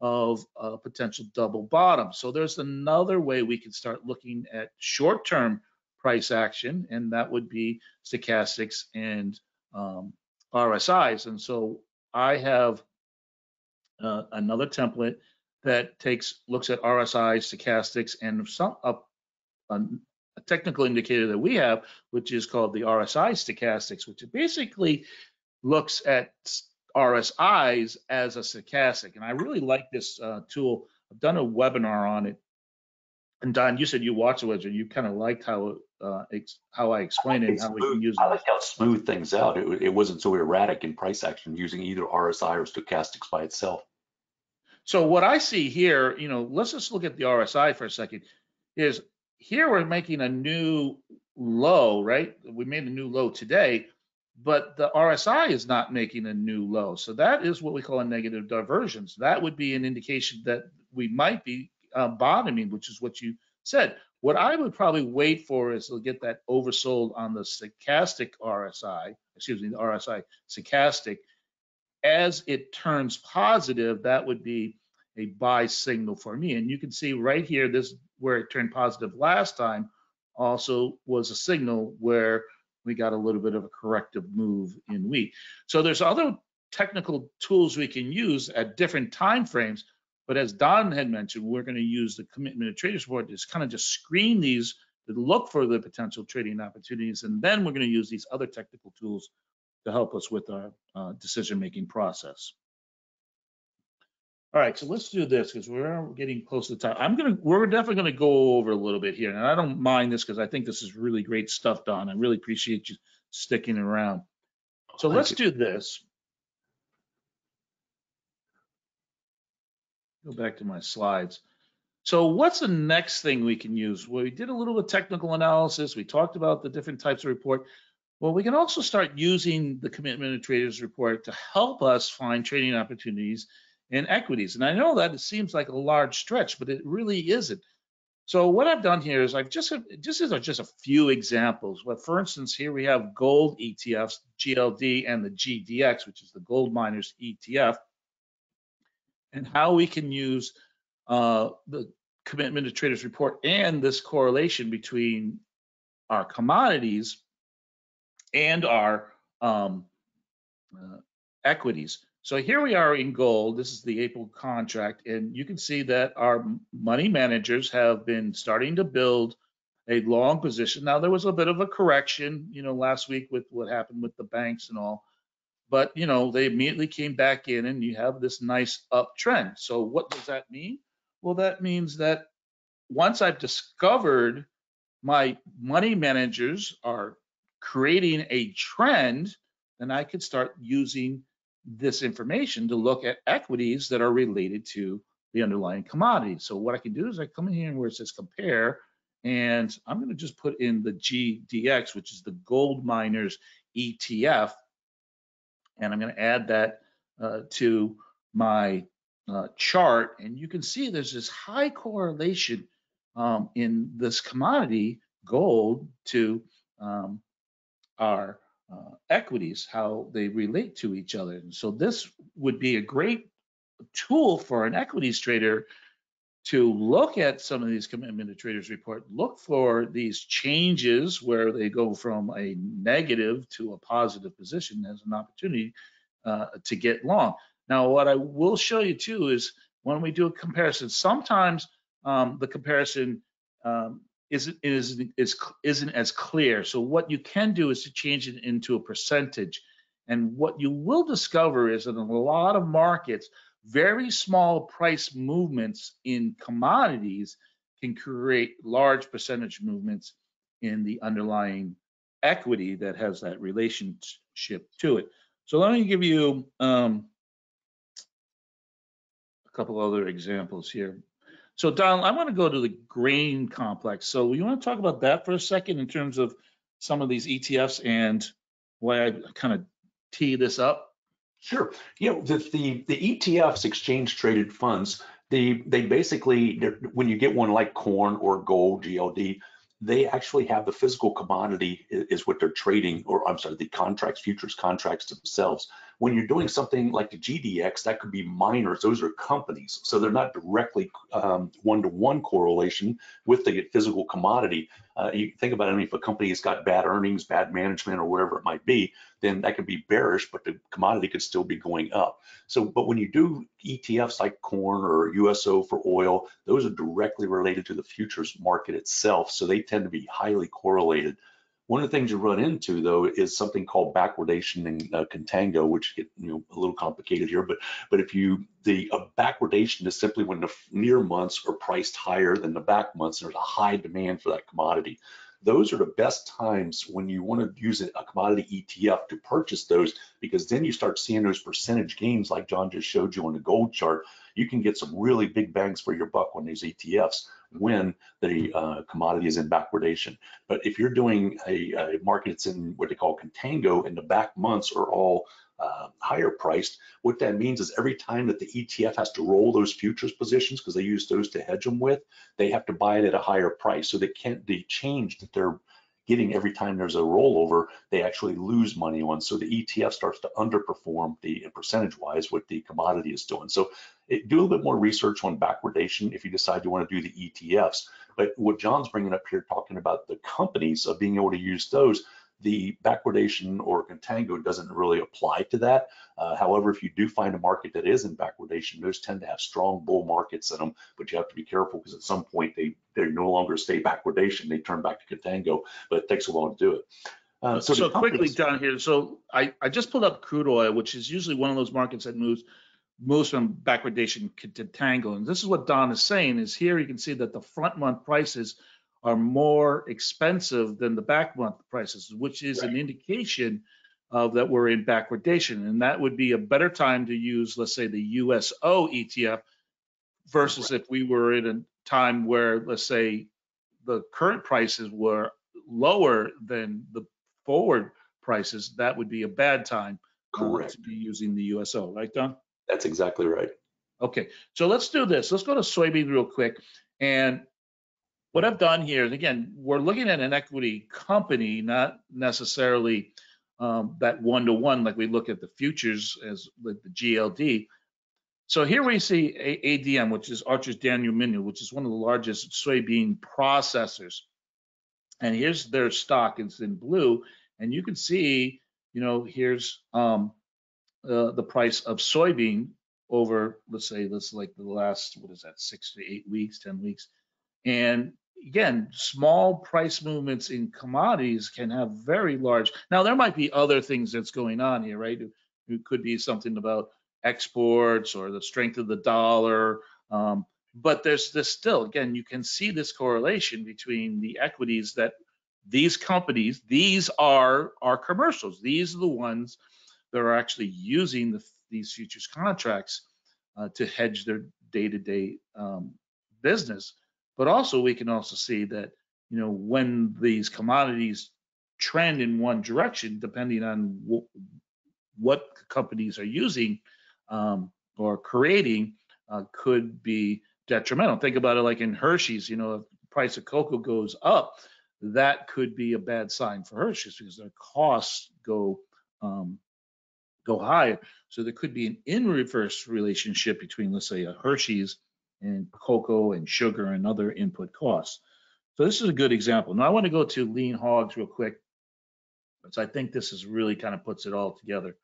of a potential double bottom. So there's another way we can start looking at short-term price action, and that would be stochastics and um, RSIs. And so I have uh, another template that takes looks at RSI, stochastics, and some a, a, a, technical indicator that we have, which is called the RSI stochastics, which basically looks at RSIs as a stochastic. And I really like this uh, tool. I've done a webinar on it. And Don, you said you watched the webinar. You kind of liked how uh, how I explained it, and how we can use it. I like how it smoothed things out. It, it wasn't so erratic in price action using either RSI or stochastics by itself. So what I see here, you know, let's just look at the RSI for a second, is here we're making a new low, right? We made a new low today, but the RSI is not making a new low. So that is what we call a negative divergence. That would be an indication that we might be uh, bottoming, which is what you said. What I would probably wait for is to get that oversold on the stochastic RSI, excuse me, the RSI stochastic, as it turns positive, that would be a buy signal for me. And you can see right here, this where it turned positive last time also was a signal where we got a little bit of a corrective move in wheat. So there's other technical tools we can use at different time frames. But as Don had mentioned, we're going to use the commitment of traders board to kind of just screen these to look for the potential trading opportunities. And then we're going to use these other technical tools to help us with our uh, decision-making process. All right, so let's do this because we're getting close to the time. I'm gonna, we're definitely gonna go over a little bit here, and I don't mind this because I think this is really great stuff, Don. I really appreciate you sticking around. So Thank let's you. do this. Go back to my slides. So what's the next thing we can use? Well, we did a little bit of technical analysis. We talked about the different types of report. Well, we can also start using the commitment of traders report to help us find trading opportunities in equities. And I know that it seems like a large stretch, but it really isn't. So what I've done here is I've just just as just a few examples. But for instance, here we have gold ETFs, GLD and the GDX, which is the gold miners ETF, and how we can use uh, the commitment to traders report and this correlation between our commodities and our um, uh, equities. So here we are in gold. This is the April contract, and you can see that our money managers have been starting to build a long position. Now there was a bit of a correction, you know, last week with what happened with the banks and all, but you know they immediately came back in, and you have this nice uptrend. So what does that mean? Well, that means that once I've discovered my money managers are creating a trend, then I could start using this information to look at equities that are related to the underlying commodity. So what I can do is I come in here where it says compare, and I'm going to just put in the GDX, which is the gold miners ETF, and I'm going to add that uh, to my uh, chart, and you can see there's this high correlation um, in this commodity, gold, to um, our uh, equities, how they relate to each other. And so this would be a great tool for an equities trader to look at some of these commitment to traders report, look for these changes where they go from a negative to a positive position as an opportunity uh, to get long. Now, what I will show you too is when we do a comparison, sometimes um, the comparison um, isn't, is, is, isn't as clear. So what you can do is to change it into a percentage. And what you will discover is that in a lot of markets, very small price movements in commodities can create large percentage movements in the underlying equity that has that relationship to it. So let me give you um, a couple other examples here. So Don, I want to go to the grain complex. So you want to talk about that for a second in terms of some of these ETFs and why I kind of tee this up? Sure. You know, the, the, the ETFs, exchange traded funds, they, they basically, when you get one like corn or gold, GLD, they actually have the physical commodity is what they're trading, or I'm sorry, the contracts, futures contracts themselves. When you're doing something like the GDX, that could be miners, those are companies. So they're not directly um, one-to-one correlation with the physical commodity. Uh, you think about it, I mean, if a company has got bad earnings, bad management, or whatever it might be, then that could be bearish, but the commodity could still be going up. So, but when you do ETFs like corn or USO for oil, those are directly related to the futures market itself. So they tend to be highly correlated. One of the things you run into though is something called backwardation and uh, contango, which get you know a little complicated here. But but if you the uh, backwardation is simply when the near months are priced higher than the back months, there's a high demand for that commodity. Those are the best times when you want to use a commodity ETF to purchase those because then you start seeing those percentage gains like John just showed you on the gold chart. You can get some really big bangs for your buck on these ETFs when the uh, commodity is in backwardation. But if you're doing a, a market that's in what they call contango and the back months are all uh, higher priced, what that means is every time that the ETF has to roll those futures positions, because they use those to hedge them with, they have to buy it at a higher price. So they can't, the change that they're getting every time there's a rollover, they actually lose money on. So the ETF starts to underperform the percentage wise what the commodity is doing. So it, do a little bit more research on backwardation if you decide you want to do the ETFs. But what John's bringing up here, talking about the companies of being able to use those, the backwardation or contango doesn't really apply to that. Uh, however, if you do find a market that is in backwardation, those tend to have strong bull markets in them, but you have to be careful because at some point they, they no longer stay backwardation, they turn back to contango, but it takes a while to do it. Uh, so, so quickly down here, so I, I just pulled up crude oil, which is usually one of those markets that moves moves from backwardation to contango. And this is what Don is saying is here you can see that the front month prices are more expensive than the back month prices, which is right. an indication of that we're in backwardation. And that would be a better time to use, let's say, the USO ETF versus right. if we were in a time where, let's say, the current prices were lower than the forward prices, that would be a bad time uh, to be using the USO, right, Don? That's exactly right. Okay, so let's do this. Let's go to soybean real quick. And what I've done here is, again, we're looking at an equity company, not necessarily um, that one-to-one like we look at the futures as like the GLD. So here we see a- ADM, which is Archer Daniels Midland, which is one of the largest soybean processors. And here's their stock, it's in blue. And you can see, you know, here's um, uh, the price of soybean over, let's say, this like the last, what is that, six to eight weeks, 10 weeks. And again, small price movements in commodities can have very large. Now, there might be other things that's going on here, right? It could be something about exports or the strength of the dollar. Um, but there's this still, again, you can see this correlation between the equities that these companies, these are our commercials. These are the ones that are actually using the, these futures contracts uh, to hedge their day-to-day um, business. But also, we can also see that you know when these commodities trend in one direction, depending on what companies are using um, or creating, uh, could be detrimental. Think about it like in Hershey's. You know, if price of cocoa goes up, that could be a bad sign for Hershey's because their costs go um, go higher. So there could be an in reverse relationship between, let's say, a Hershey's and cocoa and sugar and other input costs. So this is a good example. Now I want to go to lean hogs real quick, because I think this is really kind of puts it all together.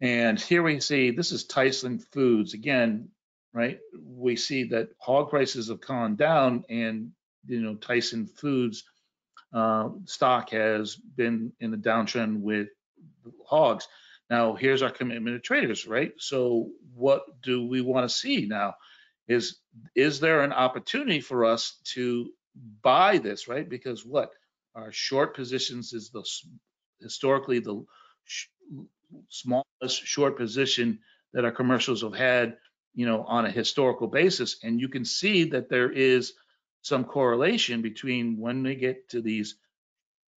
And here we see this is Tyson Foods again, right? We see that hog prices have gone down, and you know Tyson Foods uh, stock has been in the downtrend with hogs. Now here's our commitment to traders, right? So what do we want to see now? Is is there an opportunity for us to buy this, right? Because what our short positions is the historically the sh- smallest short position that our commercials have had, you know, on a historical basis. And you can see that there is some correlation between when they get to these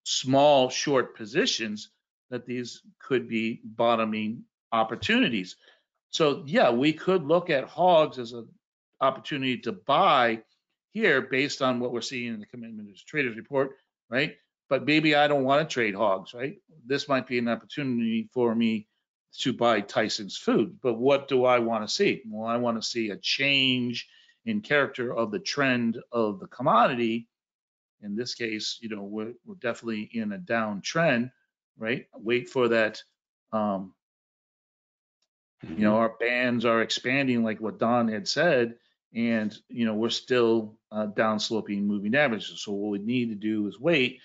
small short positions that these could be bottoming opportunities. So yeah, we could look at hogs as an opportunity to buy here based on what we're seeing in the commitment to traders report, right? But maybe I don't want to trade hogs, right? This might be an opportunity for me to buy Tyson's food. But what do I want to see? Well, I want to see a change in character of the trend of the commodity. In this case, you know, we're, we're definitely in a downtrend, right? Wait for that. Um, you know, our bands are expanding like what Don had said, and, you know, we're still uh, downsloping moving averages. So what we need to do is wait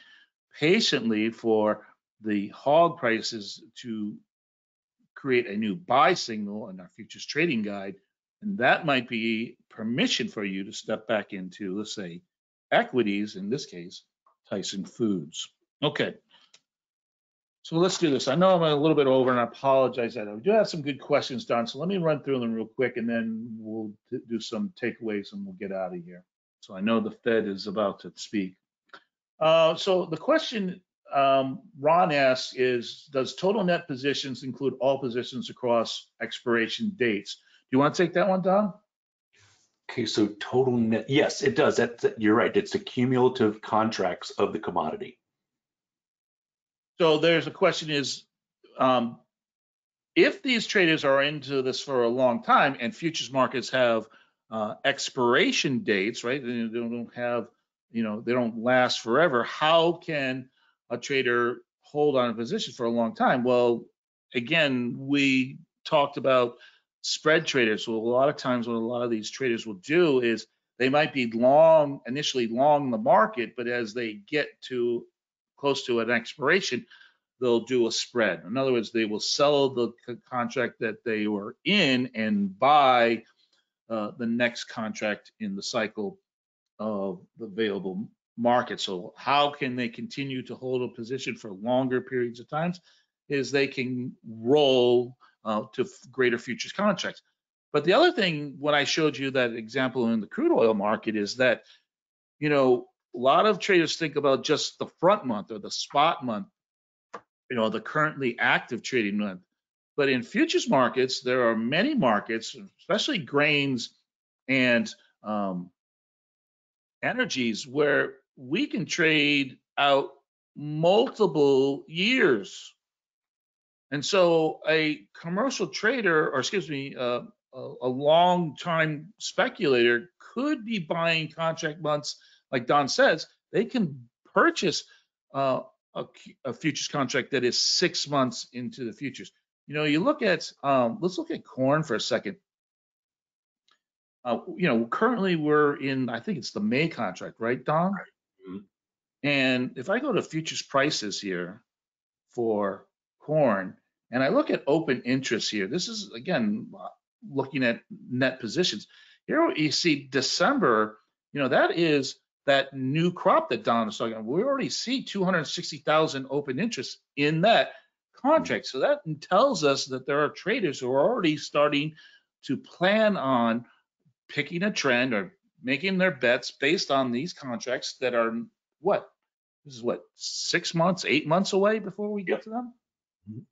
patiently for the hog prices to create a new buy signal in our futures trading guide. And that might be permission for you to step back into, let's say, equities, in this case, Tyson Foods. Okay. So let's do this. I know I'm a little bit over and I apologize that we do have some good questions, Don. So let me run through them real quick and then we'll do some takeaways and we'll get out of here. So I know the Fed is about to speak. Uh, so the question um, Ron asks is, does total net positions include all positions across expiration dates? Do you want to take that one, Don? Okay, so total net, yes, it does. That, that- you're right. It's the cumulative contracts of the commodity. So there's a question is, um, if these traders are into this for a long time and futures markets have uh, expiration dates, right? They don't have, you know, they don't last forever. How can a trader hold on a position for a long time? Well, again, we talked about spread traders. So a lot of times what a lot of these traders will do is they might be long, initially long the market, but as they get to close to an expiration, they'll do a spread. In other words, they will sell the contract that they were in and buy uh, the next contract in the cycle of the available market. So how can they continue to hold a position for longer periods of times? Is they can roll uh, to greater futures contracts. But the other thing, when I showed you that example in the crude oil market, is that you know a lot of traders think about just the front month or the spot month, you know, the currently active trading month. But in futures markets, there are many markets, especially grains and um, energies, where we can trade out multiple years. And so a commercial trader, or excuse me, uh, a, a long time speculator could be buying contract months, like Don says, they can purchase uh, a, a futures contract that is six months into the futures. You know, you look at, um, let's look at corn for a second. Uh, you know, currently we're in, I think it's the May contract, right, Don? Mhm. And if I go to futures prices here for corn, and I look at open interest here, this is again looking at net positions. Here you see December, you know, that is that new crop that Don is talking about. We already see 260,000 open interest in that contract. So that tells us that there are traders who are already starting to plan on picking a trend or making their bets based on these contracts that are what? This is what, six months, eight months away before we get Yep. to them? Mhm.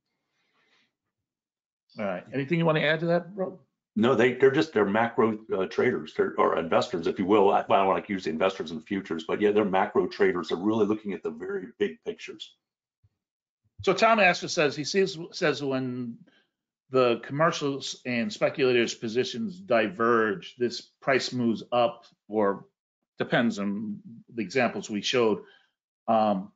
All right. Anything you want to add to that, bro? No, they, they're just, they're macro uh, traders, they're, or investors, if you will. I, I don't want to use the investors in futures, but yeah, they're macro traders. They're really looking at the very big pictures. So Tom Astor says, he sees says when the commercials and speculators positions diverge, this price moves up or depends on the examples we showed. Um,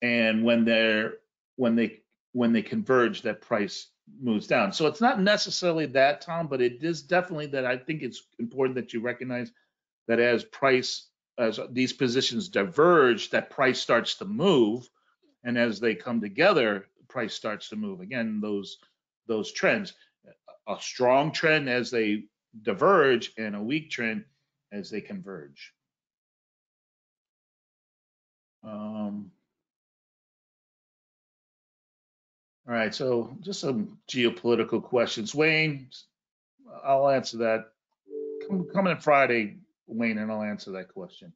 and when they're, when they, when they converge, that price moves down. So it's not necessarily that, Tom, but it is definitely that I think it's important that you recognize that as price, as these positions diverge, that price starts to move. And as they come together, price starts to move. Again, those those trends, a strong trend as they diverge and a weak trend as they converge. Um, all right, so just some geopolitical questions. Wayne, I'll answer that. Come, come in Friday, Wayne, and I'll answer that question.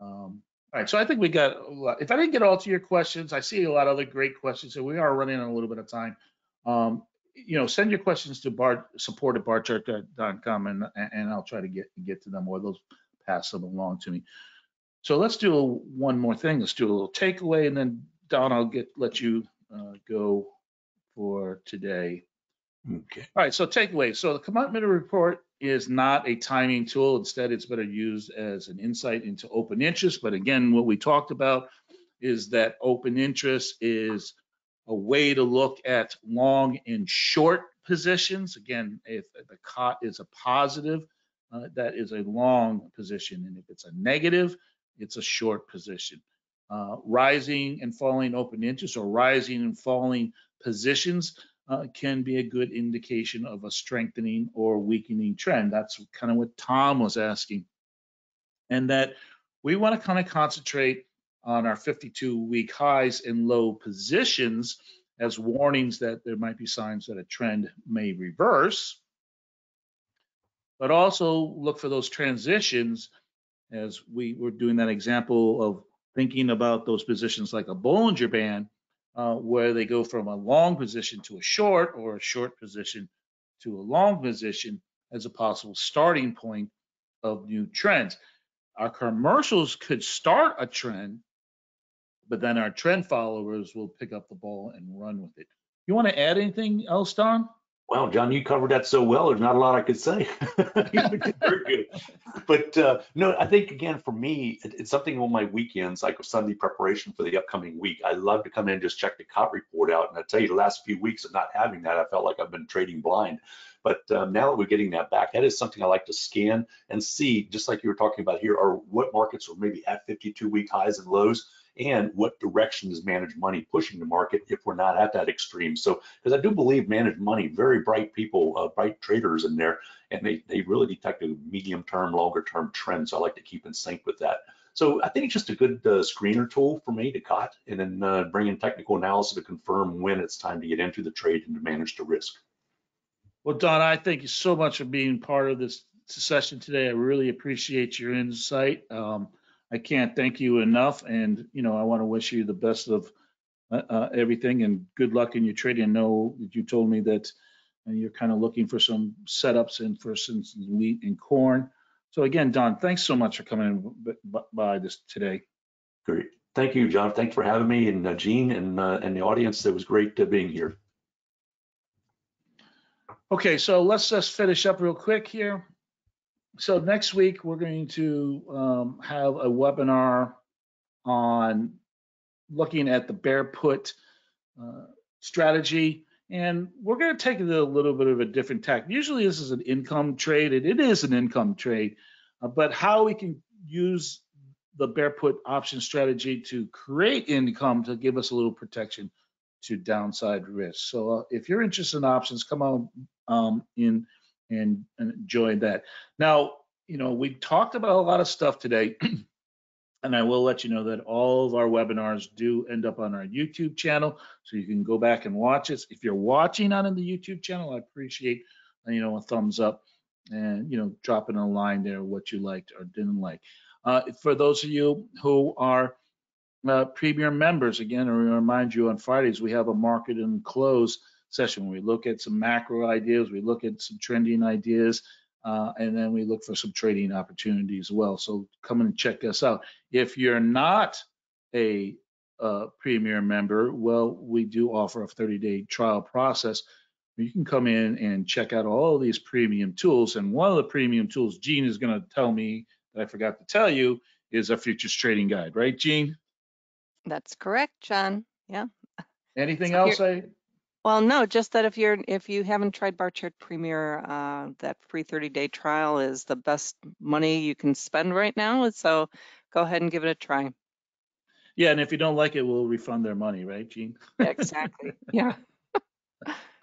Um, all right, so I think we got, a lot- if I didn't get all to your questions, I see a lot of other great questions, so we are running on a little bit of time. Um, you know, send your questions to bar, support at barchart.com and, and I'll try to get, get to them or they'll pass them along to me. So let's do a- one more thing. Let's do a little takeaway and then Don, I'll get, let you uh, go for today. Okay. All right, so takeaway. So the commitment report is not a timing tool. Instead, it's better used as an insight into open interest. But again, what we talked about is that open interest is a way to look at long and short positions. Again, if the COT is a positive, uh, that is a long position. And if it's a negative, it's a short position. Uh, rising and falling open interest or rising and falling positions uh, can be a good indication of a strengthening or weakening trend. That's kind of what Tom was asking. And that we want to kind of concentrate on our 52 week highs and low positions as warnings that there might be signs that a trend may reverse. But also look for those transitions as we were doing that example of thinking about those positions like a Bollinger Band uh, where they go from a long position to a short or a short position to a long position as a possible starting point of new trends. Our commercials could start a trend, but then our trend followers will pick up the ball and run with it. You want to add anything else, Don? Wow, John, you covered that so well. There's not a lot I could say. But uh, no, I think again for me, it, it's something on my weekends, like Sunday preparation for the upcoming week. I love to come in and just check the COT report out. And I tell you, the last few weeks of not having that, I felt like I've been trading blind. But um, now that we're getting that back, that is something I like to scan and see, just like you were talking about here, are what markets are maybe at 52 week highs and lows and what direction is managed money pushing the market if we're not at that extreme. So, because I do believe managed money, very bright people, uh, bright traders in there, and they, they really detect a medium term, longer term trend. So I like to keep in sync with that. So I think it's just a good uh, screener tool for me to cut and then uh, bring in technical analysis to confirm when it's time to get into the trade and to manage the risk. Well, Don, I thank you so much for being part of this session today. I really appreciate your insight. Um, I can't thank you enough, and you know I want to wish you the best of uh, uh, everything and good luck in your trading. I know that you told me that uh, you're kind of looking for some setups in for instance wheat and corn. So again, Don, thanks so much for coming by this today. Great. Thank you, John. Thanks for having me and uh, Gene and, uh, and the audience. It was great uh, being here. Okay, so let's just finish up real quick here. So next week, we're going to um, have a webinar on looking at the bear put uh, strategy. And we're going to take it a little bit of a different tack. Usually this is an income trade, and it is an income trade, uh, but how we can use the bear put option strategy to create income to give us a little protection to downside risk. So uh, if you're interested in options, come on um, in and, and enjoy that. Now, you know, we talked about a lot of stuff today, and I will let you know that all of our webinars do end up on our YouTube channel, so you can go back and watch it. If you're watching on the YouTube channel, I appreciate, you know, a thumbs up and, you know, dropping a line there what you liked or didn't like. Uh, for those of you who are uh, premier members, again, I remind you on Fridays, we have a market and close session. We look at some macro ideas, we look at some trending ideas, uh, and then we look for some trading opportunities as well. So come and check us out. If you're not a uh, Premier member, well, we do offer a 30-day trial process. You can come in and check out all of these premium tools. And one of the premium tools Gene is going to tell me that I forgot to tell you is our futures trading guide, right, Gene? That's correct, John. Yeah. Anything So else I? Well, no, just that if you're, if you haven't tried Barchart Premier, uh, that free 30-day trial is the best money you can spend right now. So go ahead and give it a try. Yeah, and if you don't like it, we'll refund their money, right, Gene? Exactly. Yeah.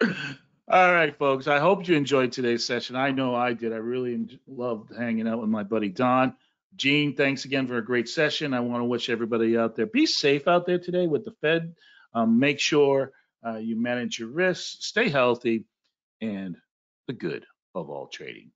All right, folks. I hope you enjoyed today's session. I know I did. I really loved hanging out with my buddy Don. Gene, thanks again for a great session. I want to wish everybody out there be safe out there today with the Fed. Um, make sure uh, you manage your risks, stay healthy, and the good of all trading.